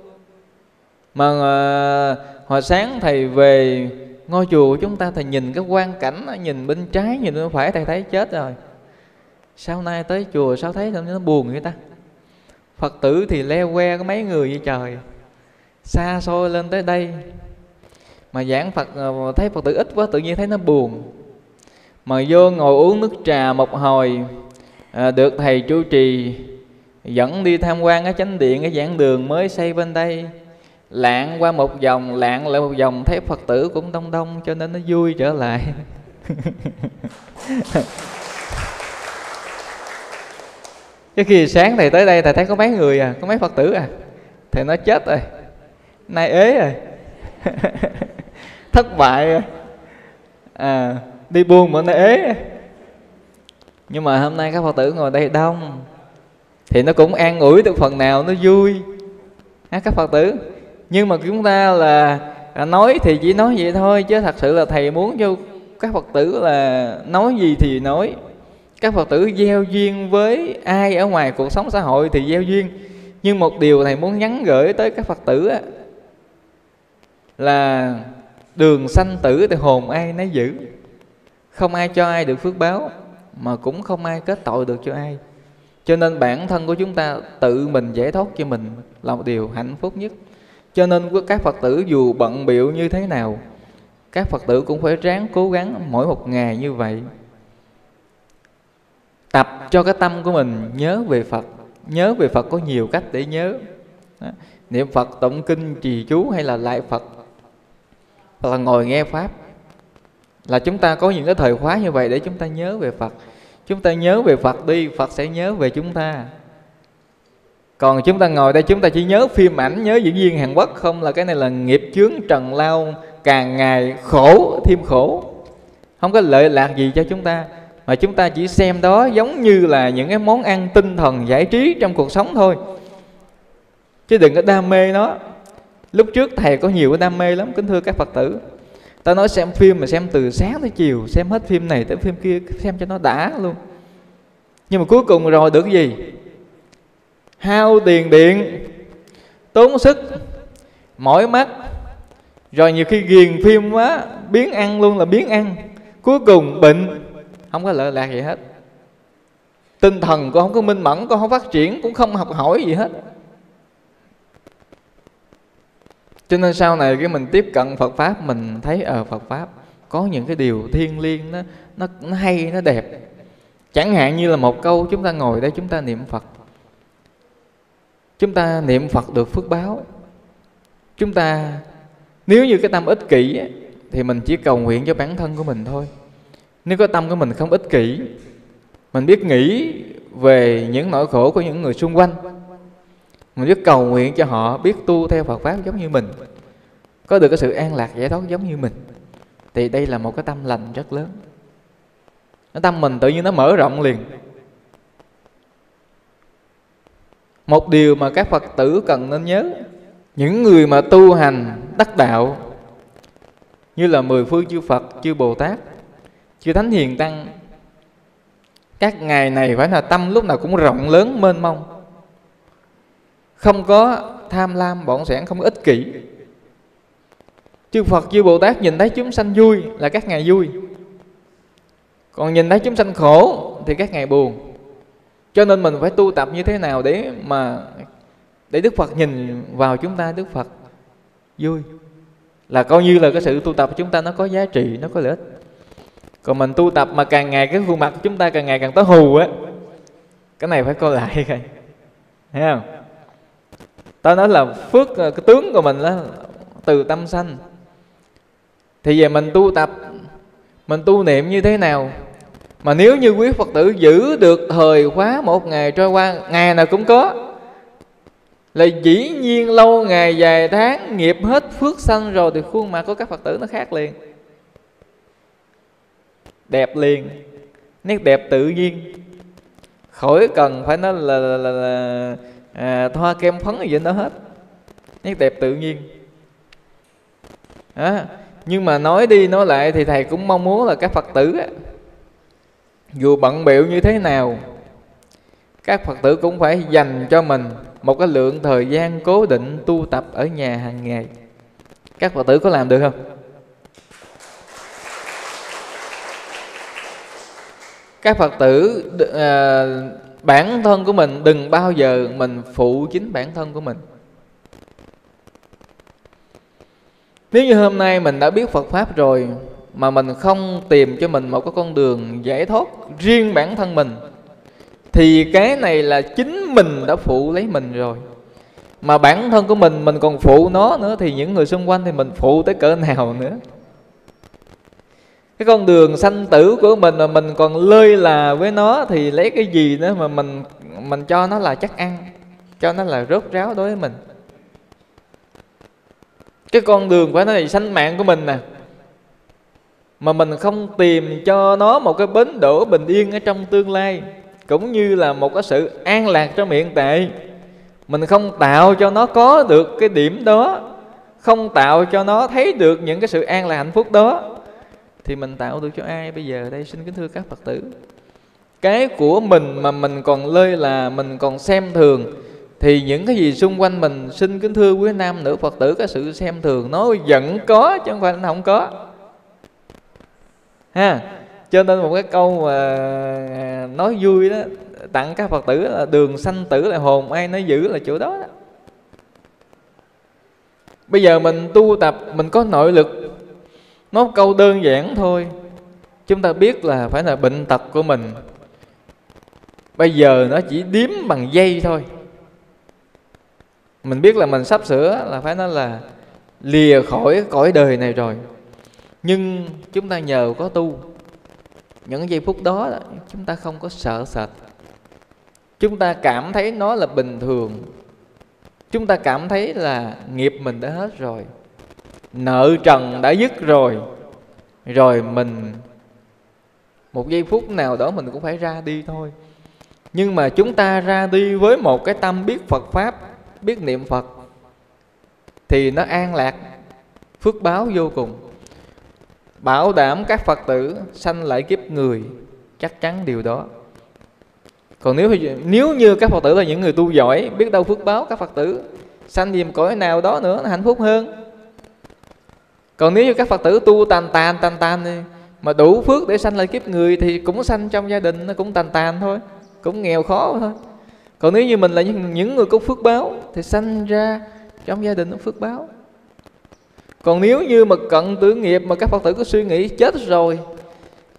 Speaker 1: Mà à, hồi sáng thầy về ngôi chùa của chúng ta thầy nhìn cái quan cảnh nhìn bên trái nhìn bên phải thầy thấy chết rồi. Sau nay tới chùa sao thấy nó buồn người ta? Phật tử thì leo que có mấy người vậy trời? Xa xôi lên tới đây. Mà giảng phật ờ, thấy phật tử ít quá tự nhiên thấy nó buồn. Mà vô ngồi uống nước trà một hồi à, được thầy chủ trì dẫn đi tham quan cái chánh điện cái giảng đường mới xây bên đây lạng qua một vòng lạng lại một vòng thấy phật tử cũng đông đông cho nên nó vui trở lại. Cái khi sáng thầy tới đây thầy thấy có mấy người à có mấy phật tử à thầy nói chết rồi. Nay ế rồi. Thất bại rồi. À đi buôn mà nay ế. Nhưng mà hôm nay các phật tử ngồi đây đông thì nó cũng an ủi được phần nào nó vui. À, các phật tử? Nhưng mà chúng ta là nói thì chỉ nói vậy thôi chứ thật sự là thầy muốn cho các phật tử là nói gì thì nói. Các phật tử gieo duyên với ai ở ngoài cuộc sống xã hội thì gieo duyên. Nhưng một điều thầy muốn nhắn gửi tới các phật tử á, là đường sanh tử thì hồn ai nấy giữ. Không ai cho ai được phước báo mà cũng không ai kết tội được cho ai. Cho nên bản thân của chúng ta tự mình giải thoát cho mình là một điều hạnh phúc nhất cho nên các phật tử dù bận biệu như thế nào, các phật tử cũng phải ráng cố gắng mỗi một ngày như vậy. Tập cho cái tâm của mình nhớ về phật, nhớ về phật có nhiều cách để nhớ. Đó. niệm phật, tụng kinh, trì chú hay là lại phật, hoặc là ngồi nghe pháp. Là chúng ta có những cái thời khóa như vậy để chúng ta nhớ về phật. Chúng ta nhớ về phật đi, phật sẽ nhớ về chúng ta còn chúng ta ngồi đây, chúng ta chỉ nhớ phim ảnh, nhớ diễn viên hàn quốc không? Là cái này là nghiệp chướng trần lao, càng ngày khổ, thêm khổ. Không có lợi lạc gì cho chúng ta, mà chúng ta chỉ xem đó giống như là những cái món ăn tinh thần giải trí trong cuộc sống thôi. Chứ đừng có đam mê nó. Lúc trước thầy có nhiều cái đam mê lắm, kính thưa các phật tử. Ta nói xem phim mà xem từ sáng tới chiều, xem hết phim này tới phim kia, xem cho nó đã luôn. Nhưng mà cuối cùng rồi được gì? Hao tiền điện, tốn sức, mỏi mắt. Rồi nhiều khi ghiền phim quá, biến ăn luôn là biến ăn. Cuối cùng bệnh. Không có lợi lạc gì hết. Tinh thần con không có minh mẫn con không phát triển, cũng không học hỏi gì hết. Cho nên sau này cái mình tiếp cận Phật pháp, mình thấy ở Phật pháp có những cái điều thiêng liêng, nó nó nó hay, nó đẹp. Chẳng hạn như là một câu chúng ta ngồi đây, chúng ta niệm Phật chúng ta niệm Phật được phước báo. Chúng ta, nếu như cái tâm ích kỷ thì mình chỉ cầu nguyện cho bản thân của mình thôi. Nếu có tâm của mình không ích kỷ, mình biết nghĩ về những nỗi khổ của những người xung quanh. Mình biết cầu nguyện cho họ, biết tu theo Phật pháp giống như mình. Có được cái sự an lạc giải thoát giống như mình, thì đây là một cái tâm lành rất lớn. Cái tâm mình tự nhiên nó mở rộng liền. Một điều mà các phật tử cần nên nhớ, những người mà tu hành đắc đạo, như là mười phương chư phật, chư bồ tát, chư thánh hiền tăng, các ngày này phải là tâm lúc nào cũng rộng lớn, mênh mông. Không có tham lam bọn sẻn, không có ích kỷ. Chư phật, chư bồ tát nhìn thấy chúng sanh vui là các ngày vui. Còn nhìn thấy chúng sanh khổ thì các ngày buồn cho nên mình phải tu tập như thế nào để mà, để đức phật nhìn vào chúng ta, đức phật vui? Là coi như là cái sự tu tập của chúng ta nó có giá trị, nó có lợi ích. Còn mình tu tập mà càng ngày cái khuôn mặt của chúng ta càng ngày càng tối hù á, cái này phải coi lại coi. Thấy không? Ta nói là phước ờ, cái tướng của mình đó từ tâm sanh. Thì về mình tu tập, mình tu niệm như thế nào? Mà nếu như quý phật tử giữ được thời khóa một ngày trôi qua ngày nào cũng có. Là dĩ nhiên lâu ngày dài tháng nghiệp hết phước sanh rồi thì khuôn mặt của các phật tử nó khác liền. Đẹp liền. Nét đẹp tự nhiên. Khỏi cần phải nói là, là, là, là à, thoa kem phấn gì đó hết. Nét đẹp tự nhiên. À, nhưng mà nói đi nói lại thì thầy cũng mong muốn là các phật tử á, dù bận biểu như thế nào các phật tử cũng phải dành cho mình một cái lượng thời gian cố định tu tập ở nhà hàng ngày. Các phật tử có làm được không? Các phật tử à, bản thân của mình đừng bao giờ mình phụ chính bản thân của mình. Nếu như hôm nay mình đã biết phật pháp rồi mà mình không tìm cho mình một cái con đường giải thoát riêng bản thân mình, thì cái này là chính mình đã phụ lấy mình rồi. Mà bản thân của mình mình còn phụ nó nữa, thì những người xung quanh thì mình phụ tới cỡ nào nữa? Cái con đường sanh tử của mình mà mình còn lơi là với nó, thì lấy cái gì nữa mà mình mình cho nó là chắc ăn, cho nó là rốt ráo đối với mình? Cái con đường của nó là sanh mạng của mình nè mà mình không tìm cho nó một cái bến đỗ bình yên ở trong tương lai, cũng như là một cái sự an lạc trong hiện tại. Mình không tạo cho nó có được cái điểm đó, không tạo cho nó thấy được những cái sự an lạc hạnh phúc đó. Thì mình tạo được cho ai? Bây giờ đây xin kính thưa các phật tử. Cái của mình mà mình còn lơi là mình còn xem thường, thì những cái gì xung quanh mình, xin kính thưa quý nam nữ phật tử, cái sự xem thường nó vẫn có chứ không phải nó không có ha. Cho nên một cái câu mà nói vui đó tặng các phật tử là đường sanh tử là hồn ai nói giữ là chỗ đó, đó. Bây giờ mình tu tập mình có nội lực. Nói câu đơn giản thôi. Chúng ta biết là phải là bệnh tật của mình. Bây giờ nó chỉ điếm bằng dây thôi. Mình biết là mình sắp sửa là phải nói là lìa khỏi cõi đời này rồi nhưng chúng ta nhờ có tu. Những giây phút đó, chúng ta không có sợ sệt. Chúng ta cảm thấy nó là bình thường. Chúng ta cảm thấy là nghiệp mình đã hết rồi. Nợ trần đã dứt rồi. Rồi mình, một giây phút nào đó mình cũng phải ra đi thôi. Nhưng mà chúng ta ra đi với một cái tâm biết phật pháp, biết niệm phật, thì nó an lạc, phước báo vô cùng bảo đảm các phật tử sanh lại kiếp người chắc chắn điều đó. Còn nếu nếu như các phật tử là những người tu giỏi biết đâu phước báo các phật tử sanh gì cõi nào đó nữa là hạnh phúc hơn. Còn nếu như các phật tử tu tàn tàn tàn tàn mà đủ phước để sanh lại kiếp người thì cũng sanh trong gia đình nó cũng tàn tàn thôi cũng nghèo khó thôi. Còn nếu như mình là những, những người có phước báo thì sanh ra trong gia đình có phước báo còn nếu như mà cận tử nghiệp mà các phật tử có suy nghĩ, chết rồi,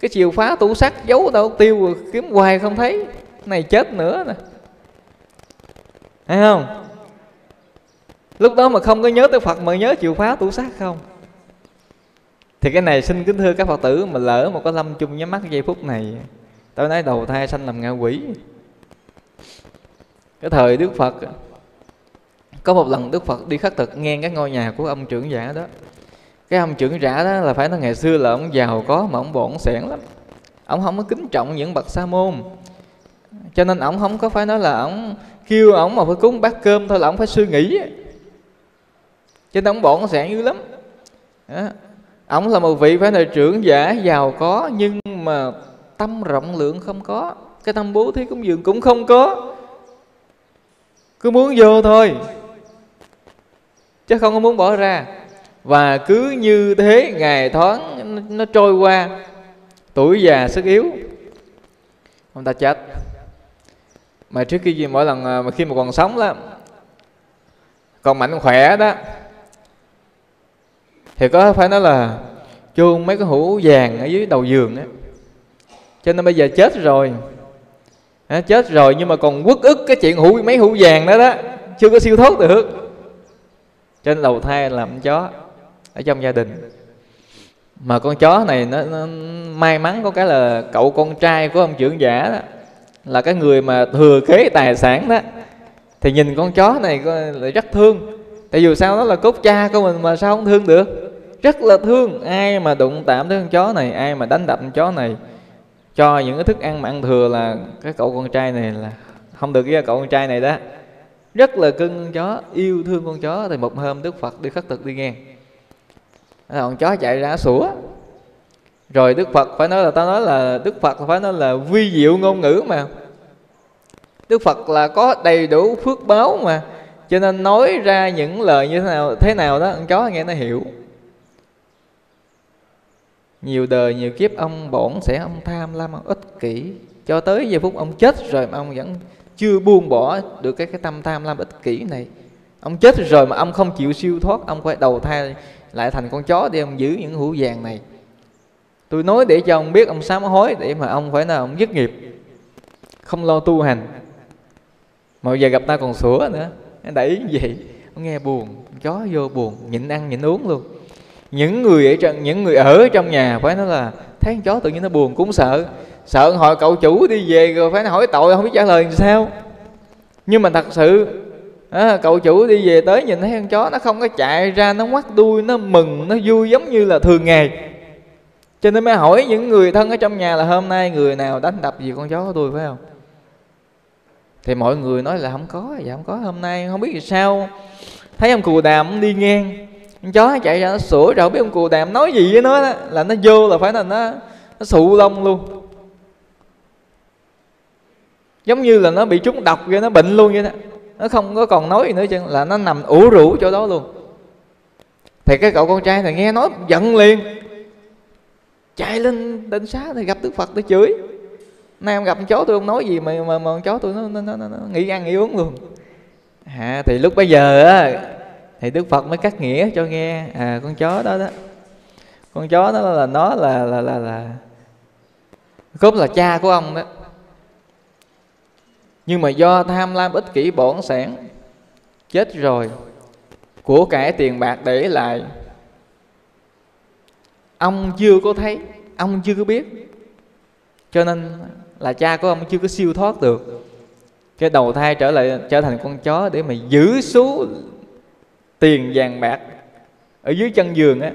Speaker 1: cái chiều phá tủ sắt, giấu đâu tiêu rồi, kiếm hoài không thấy, này chết nữa nè. Thấy không? Lúc đó mà không có nhớ tới phật mà nhớ chịu phá tủ sắt không? Thì cái này xin kính thưa các phật tử mà lỡ một có lâm chung nhắm mắt giây phút này tôi nói đầu thai sanh làm ngạ quỷ. Cái thời đức phật có một lần đức phật đi khất thực nghe cái ngôi nhà của ông trưởng giả đó. Cái ông trưởng giả đó là phải nói ngày xưa là ông giàu có mà ông bổn sẻn lắm. Ông không có kính trọng những bậc sa môn. Cho nên ông không có phải nói là ông kêu ông mà phải cúng bát cơm thôi là ông phải suy nghĩ. Cho nên ông bổn sẻn dữ lắm. Đó. ông là một vị phải là trưởng giả giàu có nhưng mà tâm rộng lượng không có. Cái tâm bố thí cúng dường cũng không có. Cứ muốn vô thôi chứ không có muốn bỏ ra. Và cứ như thế ngày thoáng nó trôi qua. Tuổi già sức yếu. Ông ta chết. Mà trước khi gì mỗi lần à, mà khi mà còn sống đó còn mạnh khỏe đó thì có phải nói là chôn mấy cái hũ vàng ở dưới đầu giường á. Cho nên bây giờ chết rồi. À, chết rồi nhưng mà còn quất ức cái chuyện hũ mấy hũ vàng đó đó chưa có siêu thoát được cho nên đầu thai làm chó ở trong gia đình. Mà con chó này nó, nó may mắn có cái là cậu con trai của ông trưởng giả đó là cái người mà thừa kế tài sản đó. Thì nhìn con chó này lại rất thương. Tại dù sao nó là cốt cha của mình mà sao không thương được? Rất là thương. Ai mà đụng tạm tới con chó này ai mà đánh đập con chó này cho những cái thức ăn mà ăn thừa là cái cậu con trai này là không được với cậu con trai này đó rất là cưng con chó, yêu thương con chó. Thì một hôm đức phật đi khất thực đi nghe. Con chó chạy ra sủa. Rồi đức phật phải nói là, tao nói là, đức phật phải nói là vi diệu ngôn ngữ mà. Đức phật là có đầy đủ phước báo mà. Cho nên nói ra những lời như thế nào thế nào đó, con chó nghe nó hiểu. Nhiều đời, nhiều kiếp ông bổn sẽ ông tham lam, ông ích kỷ. Cho tới giờ phút ông chết rồi mà ông vẫn chưa buông bỏ được cái cái tâm tham lam ích kỷ này. Ông chết rồi mà ông không chịu siêu thoát, ông phải đầu thai lại thành con chó để ông giữ những hũ vàng này. Tôi nói để cho ông biết ông sám hối để mà ông phải là ông dứt nghiệp, không lo tu hành. Mà giờ gặp ta còn sủa nữa đẩy như vậy ông nghe buồn chó vô buồn, nhịn ăn nhịn uống luôn. Những người ở trong, những người ở trong nhà phải nói là thấy con chó tự nhiên nó buồn cũng sợ sợ hỏi cậu chủ đi về rồi phải hỏi tội không biết trả lời làm sao. Nhưng mà thật sự à, cậu chủ đi về tới nhìn thấy con chó nó không có chạy ra nó ngoắt đuôi nó mừng nó vui giống như là thường ngày. Cho nên mới hỏi những người thân ở trong nhà là hôm nay người nào đánh đập gì con chó của tôi phải không? Thì mọi người nói là không có dạ không có hôm nay không biết vì sao. Thấy ông cù đàm đi ngang con chó chạy ra nó sủa rồi không biết ông cù đàm nói gì với nó đó, là nó vô là phải là nó nó sụ lông luôn giống như là nó bị trúng độc vậy nó bệnh luôn vậy đó. Nó không có còn nói gì nữa chứ là nó nằm ủ rũ chỗ đó luôn. Thì cái cậu con trai này nghe nói giận liền. Chạy lên đỉnh xá thì gặp đức phật để chửi. Nay em gặp chó tôi không nói gì mà mà, mà con chó tôi nó, nó, nó, nó, nó nghĩ ăn nghĩ uống luôn. À, thì lúc bây giờ á thì đức phật mới cắt nghĩa cho nghe. À con chó đó đó. Con chó đó là nó là là là là cốt là cha của ông đó nhưng mà do tham lam ích kỷ bổn sản, chết rồi, của cải tiền bạc để lại. Ông chưa có thấy, ông chưa có biết. Cho nên là cha của ông chưa có siêu thoát được. Cái đầu thai trở lại, trở thành con chó để mà giữ số tiền vàng bạc ở dưới chân giường á.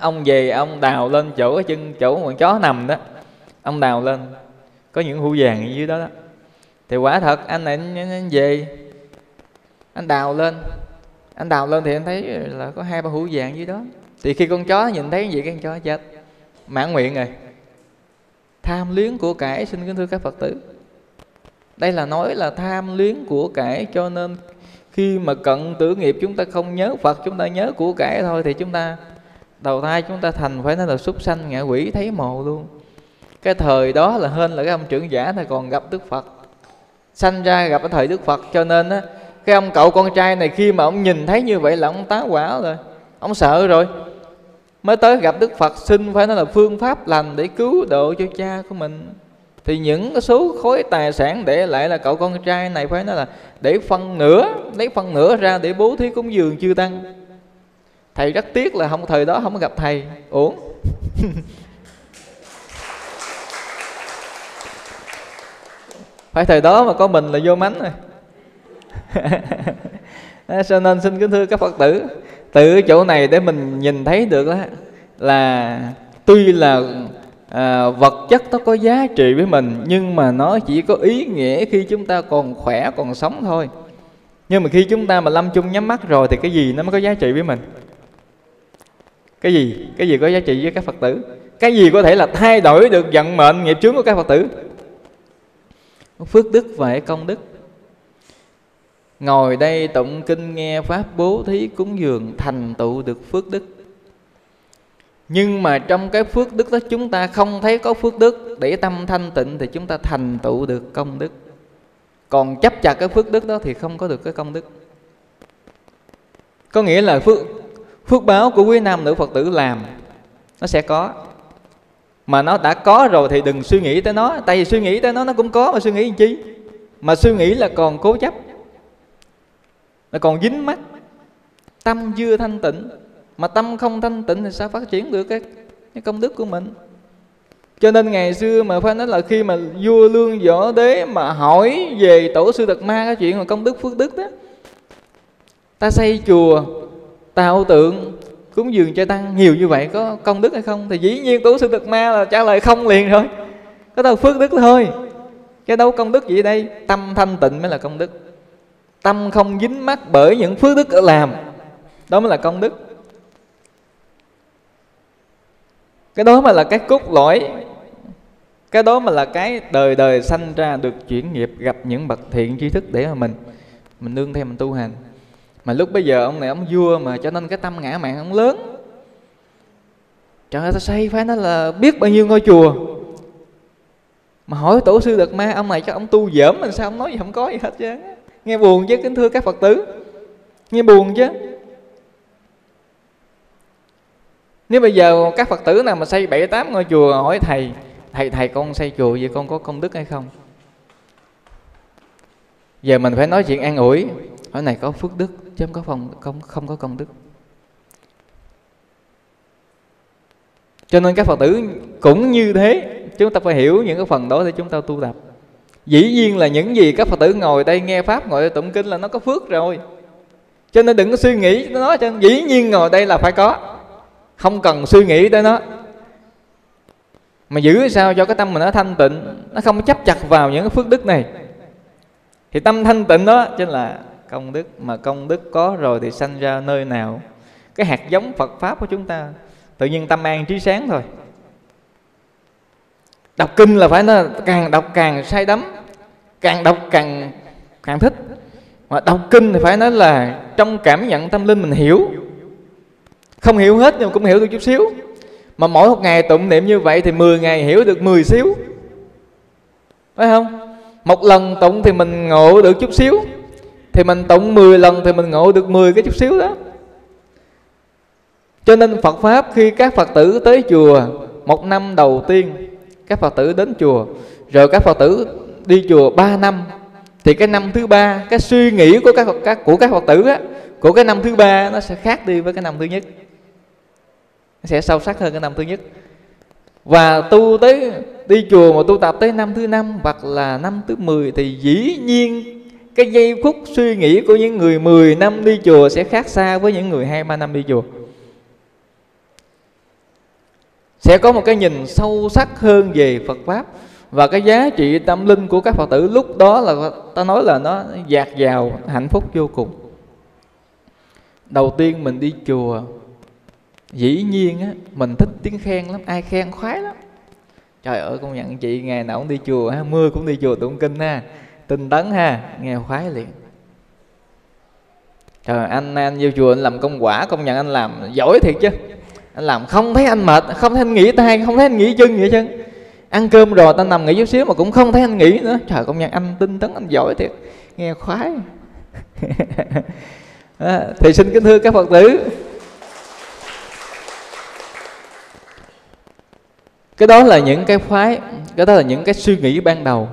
Speaker 1: Ông về, ông đào lên chỗ, chân chỗ con chó nằm đó. Ông đào lên, có những hũ vàng ở dưới đó đó thì quả thật anh này anh, anh về. Anh đào lên. Anh đào lên thì anh thấy là có hai ba hũ vàng dưới đó. Thì khi con chó nhìn thấy vậy cái con chó chết. Mãn nguyện rồi. Tham luyến của cải xin kính thưa các phật tử. Đây là nói là tham luyến của cải cho nên khi mà cận tử nghiệp chúng ta không nhớ phật chúng ta nhớ của cải thôi thì chúng ta đầu thai chúng ta thành phải nói là súc sanh ngạ quỷ thấy mồ luôn. Cái thời đó là hơn là cái ông trưởng giả này còn gặp đức phật sanh ra gặp ở thời đức phật, cho nên á, cái ông cậu con trai này khi mà ông nhìn thấy như vậy là ông tá quả rồi, ông sợ rồi. Mới tới gặp đức phật, xin phải nói là phương pháp lành để cứu độ cho cha của mình. Thì những cái số khối tài sản để lại là cậu con trai này phải nói là để phân nửa, lấy phân nửa ra để bố thí cúng dường chư tăng. Thầy rất tiếc là không, thời đó không gặp thầy. Uổng. phải thời đó mà có mình là vô mánh rồi. Cho nên xin kính thưa các phật tử từ chỗ này để mình nhìn thấy được đó là tuy là à, vật chất nó có giá trị với mình nhưng mà nó chỉ có ý nghĩa khi chúng ta còn khỏe còn sống thôi. Nhưng mà khi chúng ta mà lâm chung nhắm mắt rồi thì cái gì nó mới có giá trị với mình? Cái gì? Cái gì có giá trị với các phật tử? Cái gì có thể là thay đổi được vận mệnh nghiệp chướng của các phật tử phước đức và công đức. Ngồi đây tụng kinh nghe pháp bố thí cúng dường thành tựu được phước đức. Nhưng mà trong cái phước đức đó chúng ta không thấy có phước đức. Để tâm thanh tịnh thì chúng ta thành tựu được công đức. Còn chấp chặt cái phước đức đó thì không có được cái công đức. Có nghĩa là phước phước báo của quý nam nữ phật tử làm, nó sẽ có mà nó đã có rồi thì đừng suy nghĩ tới nó. Tại vì suy nghĩ tới nó nó cũng có. Mà suy nghĩ làm chi? Mà suy nghĩ là còn cố chấp là còn dính mắt. Tâm chưa thanh tịnh. Mà tâm không thanh tịnh thì sao phát triển được cái, cái công đức của mình? Cho nên ngày xưa mà phải nói là khi mà vua lương võ đế mà hỏi về tổ sư Đạt Ma cái chuyện mà công đức phước đức đó ta xây chùa tạo tượng cúng dường cho tăng. Nhiều như vậy có công đức hay không? Thì dĩ nhiên tu sư thực Ma là trả lời không liền rồi. Có đâu phước đức thôi cái đâu công đức gì đây? Tâm thanh tịnh mới là công đức. Tâm không dính mắc bởi những phước đức ở làm. Đó mới là công đức. Cái đó mà là cái cốt lõi. Cái đó mà là cái đời đời sanh ra được chuyển nghiệp, gặp những bậc thiện tri thức để mà mình mình nương theo, mình tu hành mà lúc bây giờ ông này ông vua mà cho nên cái tâm ngã mạn ông lớn. Trời ơi ta xây phải nói là biết bao nhiêu ngôi chùa. Mà hỏi tổ sư đạt ma, ông này chắc ông tu dởm mình sao ông nói gì không có gì hết chứ nghe buồn chứ, kính thưa các phật tử. Nghe buồn chứ. Nếu bây giờ các phật tử nào mà xây bảy, tám ngôi chùa hỏi thầy thầy thầy con xây chùa vậy con có công đức hay không? Giờ mình phải nói chuyện an ủi hỏi này có phước đức, chứ không có phòng, không không có công đức. Cho nên các phật tử cũng như thế, chúng ta phải hiểu những cái phần đó để chúng ta tu tập. Dĩ nhiên là những gì các phật tử ngồi đây nghe pháp, ngồi đây tụng kinh là nó có phước rồi. Cho nên đừng có suy nghĩ nó, cho dĩ nhiên ngồi đây là phải có. Không cần suy nghĩ tới nó. Mà giữ sao cho cái tâm mình nó thanh tịnh, nó không chấp chặt vào những cái phước đức này. Thì tâm thanh tịnh đó chính là công đức, mà công đức có rồi thì sanh ra nơi nào. Cái hạt giống Phật pháp của chúng ta, tự nhiên tâm an trí sáng thôi. Đọc kinh là phải nó càng đọc càng say đắm, càng đọc càng càng thích. Mà đọc kinh thì phải nói là trong cảm nhận tâm linh mình hiểu. Không hiểu hết nhưng cũng hiểu được chút xíu. Mà mỗi một ngày tụng niệm như vậy thì 10 ngày hiểu được 10 xíu. Phải không? Một lần tụng thì mình ngộ được chút xíu thì mình tụng 10 lần thì mình ngộ được 10 cái chút xíu đó. Cho nên Phật Pháp khi các Phật tử tới chùa Một năm đầu tiên Các Phật tử đến chùa. Rồi các Phật tử đi chùa 3 năm. Thì cái năm thứ ba Cái suy nghĩ của các, các, của các Phật tử á, Của cái năm thứ ba nó sẽ khác đi với cái năm thứ nhất. Nó sẽ sâu sắc hơn cái năm thứ nhất. Và tu tới Đi chùa mà tu tập tới năm thứ năm Hoặc là năm thứ 10 Thì dĩ nhiên cái giây phút suy nghĩ của những người 10 năm đi chùa sẽ khác xa với những người hai, ba năm đi chùa. Sẽ có một cái nhìn sâu sắc hơn về Phật pháp và cái giá trị tâm linh của các Phật tử. Lúc đó là ta nói là nó dạt dào, hạnh phúc vô cùng. Đầu tiên mình đi chùa, dĩ nhiên á, mình thích tiếng khen lắm, ai khen khoái lắm. Trời ơi, công nhận chị ngày nào cũng đi chùa, ha, mưa cũng đi chùa tụng kinh ha tinh tấn ha nghe khoái liền. Trời anh anh vô chùa anh làm công quả công nhận anh làm giỏi thiệt chứ. Anh làm không thấy anh mệt không thấy anh nghỉ tay không thấy anh nghỉ chân vậy chứ ăn cơm rồi ta nằm nghỉ chút xíu mà cũng không thấy anh nghỉ nữa. Trời công nhận anh tinh tấn anh giỏi thiệt. Nghe khoái. À, thì xin kính thưa các phật tử. Cái đó là những cái khoái cái đó là những cái suy nghĩ ban đầu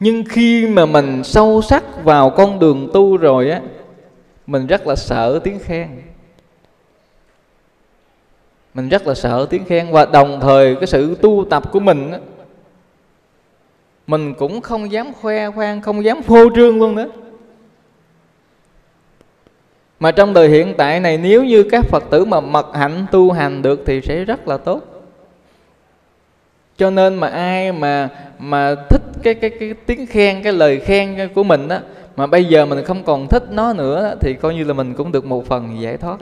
Speaker 1: nhưng khi mà mình sâu sắc vào con đường tu rồi á mình rất là sợ tiếng khen. Mình rất là sợ tiếng khen và đồng thời cái sự tu tập của mình á, mình cũng không dám khoe khoang không dám phô trương luôn nữa. Mà trong đời hiện tại này nếu như các phật tử mà mật hạnh tu hành được thì sẽ rất là tốt cho nên mà ai mà mà thích cái cái cái tiếng khen, cái lời khen của mình đó mà bây giờ mình không còn thích nó nữa thì coi như là mình cũng được một phần giải thoát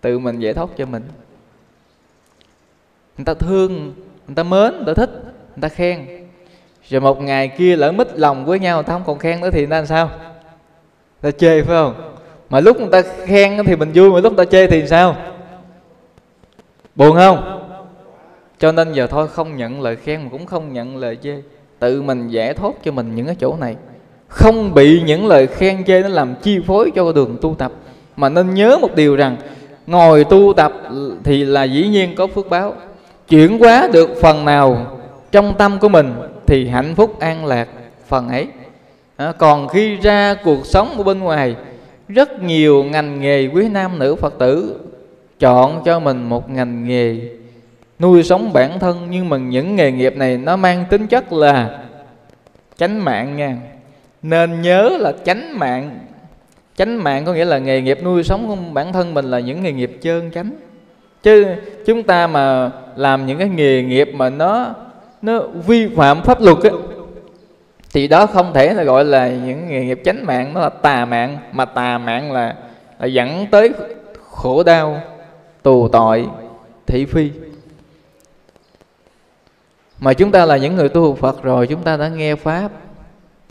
Speaker 1: tự mình giải thoát cho mình. Người ta thương, người ta mến, người ta thích, người ta khen. Rồi một ngày kia lỡ mít lòng với nhau, người ta không còn khen nữa thì người ta làm sao? Người ta chê, phải không? Mà lúc người ta khen thì mình vui, mà lúc người ta chê thì sao? Buồn không? Cho nên giờ thôi không nhận lời khen mà cũng không nhận lời chê. Tự mình giải thoát cho mình những cái chỗ này. Không bị những lời khen chê nó làm chi phối cho đường tu tập. Mà nên nhớ một điều rằng ngồi tu tập thì là dĩ nhiên có phước báo. Chuyển hóa được phần nào trong tâm của mình thì hạnh phúc an lạc phần ấy. À, còn khi ra cuộc sống ở bên ngoài rất nhiều ngành nghề quý nam nữ phật tử chọn cho mình một ngành nghề nuôi sống bản thân nhưng mà những nghề nghiệp này nó mang tính chất là chánh mạng nha. Nên nhớ là chánh mạng. Chánh mạng có nghĩa là nghề nghiệp nuôi sống bản thân mình là những nghề nghiệp trơn chánh chứ chúng ta mà làm những cái nghề nghiệp mà nó nó vi phạm pháp luật ấy, thì đó không thể là gọi là những nghề nghiệp chánh mạng nó là tà mạng. Mà tà mạng là, là dẫn tới khổ đau tù tội thị phi mà chúng ta là những người tu Phật rồi chúng ta đã nghe pháp.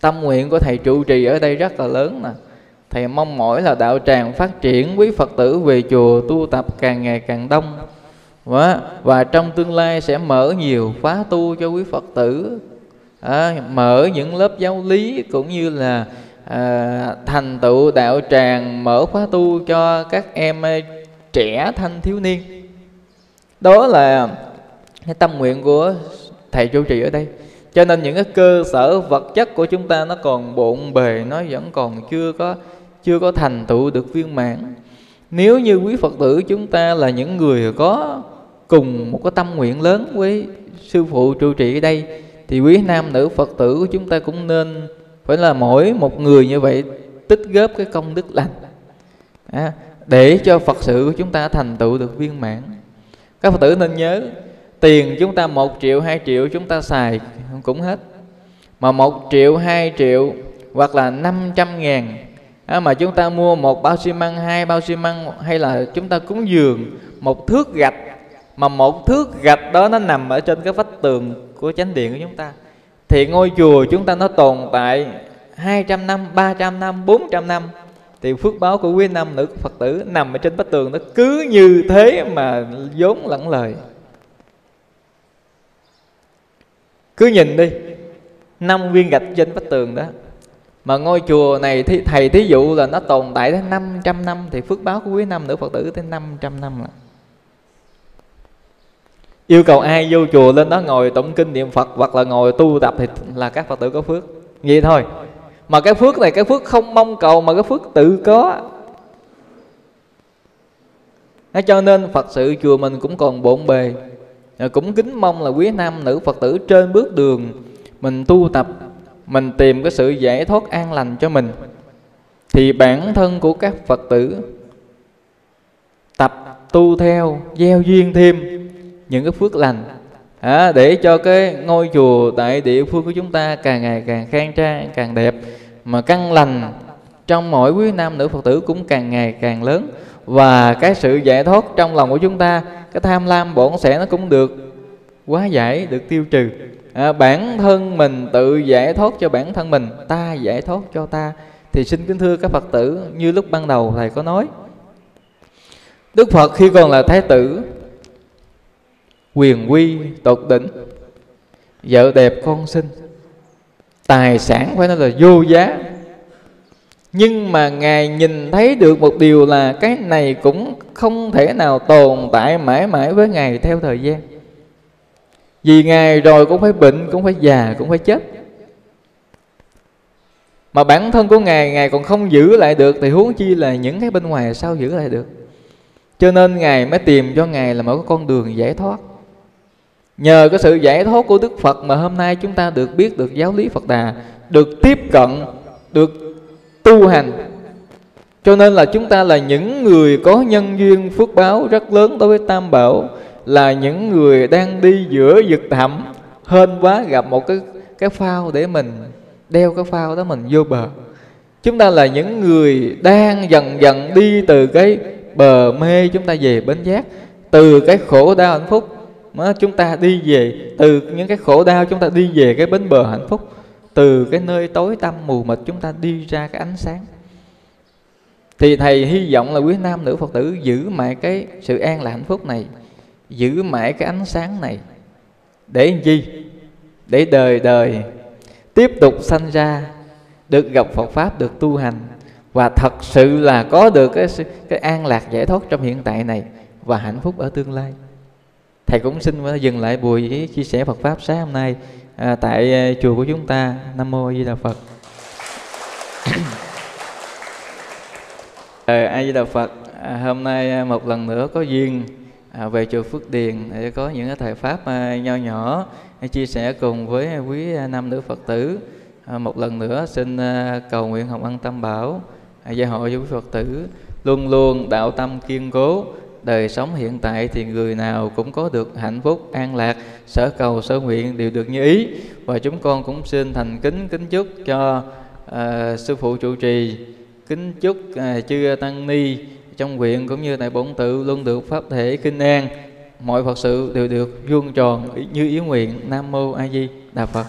Speaker 1: Tâm nguyện của thầy trụ trì ở đây rất là lớn nè thầy mong mỏi là đạo tràng phát triển quý Phật tử về chùa tu tập càng ngày càng đông. Và, và trong tương lai sẽ mở nhiều khóa tu cho quý Phật tử. À, mở những lớp giáo lý cũng như là à, thành tựu đạo tràng mở khóa tu cho các em à, trẻ thanh thiếu niên. Đó là cái tâm nguyện của thầy chủ trì ở đây. Cho nên những cái cơ sở vật chất của chúng ta nó còn bộn bề nó vẫn còn chưa có chưa có thành tựu được viên mãn. Nếu như quý phật tử chúng ta là những người có cùng một cái tâm nguyện lớn với sư phụ trụ trì ở đây thì quý nam nữ phật tử của chúng ta cũng nên phải là mỗi một người như vậy tích góp cái công đức lành à, để cho phật sự của chúng ta thành tựu được viên mãn. Các phật tử nên nhớ tiền chúng ta một triệu hai triệu chúng ta xài cũng hết. Mà một triệu hai triệu hoặc là 500 ngàn à, mà chúng ta mua một bao xi măng hai bao xi măng hay là chúng ta cúng dường một thước gạch mà một thước gạch đó nó nằm ở trên cái vách tường của chánh điện của chúng ta thì ngôi chùa chúng ta nó tồn tại 200 năm, 300 năm, 400 năm. Thì phước báo của quý nam nữ Phật tử nằm ở trên vách tường nó cứ như thế mà vốn lẫn lời. Cứ nhìn đi. Năm viên gạch trên vách tường đó. Mà ngôi chùa này thì thầy thí dụ là nó tồn tại đến 500 năm, thì phước báo của quý năm nữ Phật tử tới 500 năm là yêu cầu ai vô chùa lên đó ngồi tụng kinh niệm Phật hoặc là ngồi tu tập thì là các Phật tử có phước. Vậy thôi. Mà cái phước này, cái phước không mong cầu mà cái phước tự có. Cho nên Phật sự chùa mình cũng còn bộn bề. Ờ, cũng kính mong là quý nam nữ Phật tử trên bước đường Mình tu tập Mình tìm cái sự giải thoát an lành cho mình. Thì bản thân của các Phật tử Tập tu theo, gieo duyên thêm những cái phước lành à, để cho cái ngôi chùa tại địa phương của chúng ta càng ngày càng khang trang càng đẹp mà căn lành trong mỗi quý nam nữ phật tử cũng càng ngày càng lớn và cái sự giải thoát trong lòng của chúng ta cái tham lam bổn sẻ nó cũng được quá giải được tiêu trừ. À, bản thân mình tự giải thoát cho bản thân mình ta giải thoát cho ta. Thì xin kính thưa các phật tử như lúc ban đầu thầy có nói đức phật khi còn là thái tử quyền quy tột đỉnh vợ đẹp con xinh tài sản phải nói là vô giá nhưng mà ngài nhìn thấy được một điều là cái này cũng không thể nào tồn tại mãi mãi với ngài theo thời gian. Vì ngài rồi cũng phải bệnh cũng phải già cũng phải chết. Mà bản thân của ngài ngài còn không giữ lại được thì huống chi là những cái bên ngoài sao giữ lại được? Cho nên ngài mới tìm cho ngài là một con đường giải thoát. Nhờ cái sự giải thoát của Đức Phật mà hôm nay chúng ta được biết được giáo lý Phật Đà, được tiếp cận, được tu hành. Cho nên là chúng ta là những người có nhân duyên phước báo rất lớn đối với Tam Bảo, là những người đang đi giữa vực thẳm, hên quá gặp một cái cái phao để mình đeo cái phao đó mình vô bờ. Chúng ta là những người đang dần dần đi từ cái bờ mê chúng ta về bến giác, từ cái khổ đau hạnh phúc mà chúng ta đi về từ những cái khổ đau chúng ta đi về cái bến bờ hạnh phúc từ cái nơi tối tăm mù mịt chúng ta đi ra cái ánh sáng. Thì thầy hy vọng là quý nam nữ phật tử giữ mãi cái sự an lạc hạnh phúc này, giữ mãi cái ánh sáng này. Để làm gì? Để đời đời tiếp tục sanh ra, được gặp Phật pháp, được tu hành. Và thật sự là có được cái cái an lạc giải thoát trong hiện tại này và hạnh phúc ở tương lai. Thầy cũng xin dừng lại buổi chia sẻ Phật pháp sáng hôm nay à, tại à, chùa của chúng ta nam mô a di đà phật. Ờ, a di đà phật à, hôm nay à, một lần nữa có duyên à, về chùa Phước Điền để có những cái thời pháp à, nho nhỏ à, chia sẻ cùng với quý à, nam nữ Phật tử. À, một lần nữa xin à, cầu nguyện hồng ân tam bảo à, gia hộ cho quý Phật tử. Luôn luôn đạo tâm kiên cố đời sống hiện tại thì người nào cũng có được hạnh phúc an lạc sở cầu sở nguyện đều được như ý. Và chúng con cũng xin thành kính kính chúc cho à, sư phụ trụ trì. Kính chúc à, chư tăng ni trong nguyện cũng như tại bổn tự luôn được pháp thể kinh an. Mọi phật sự đều được vuông tròn như ý nguyện. Nam mô a di đà phật.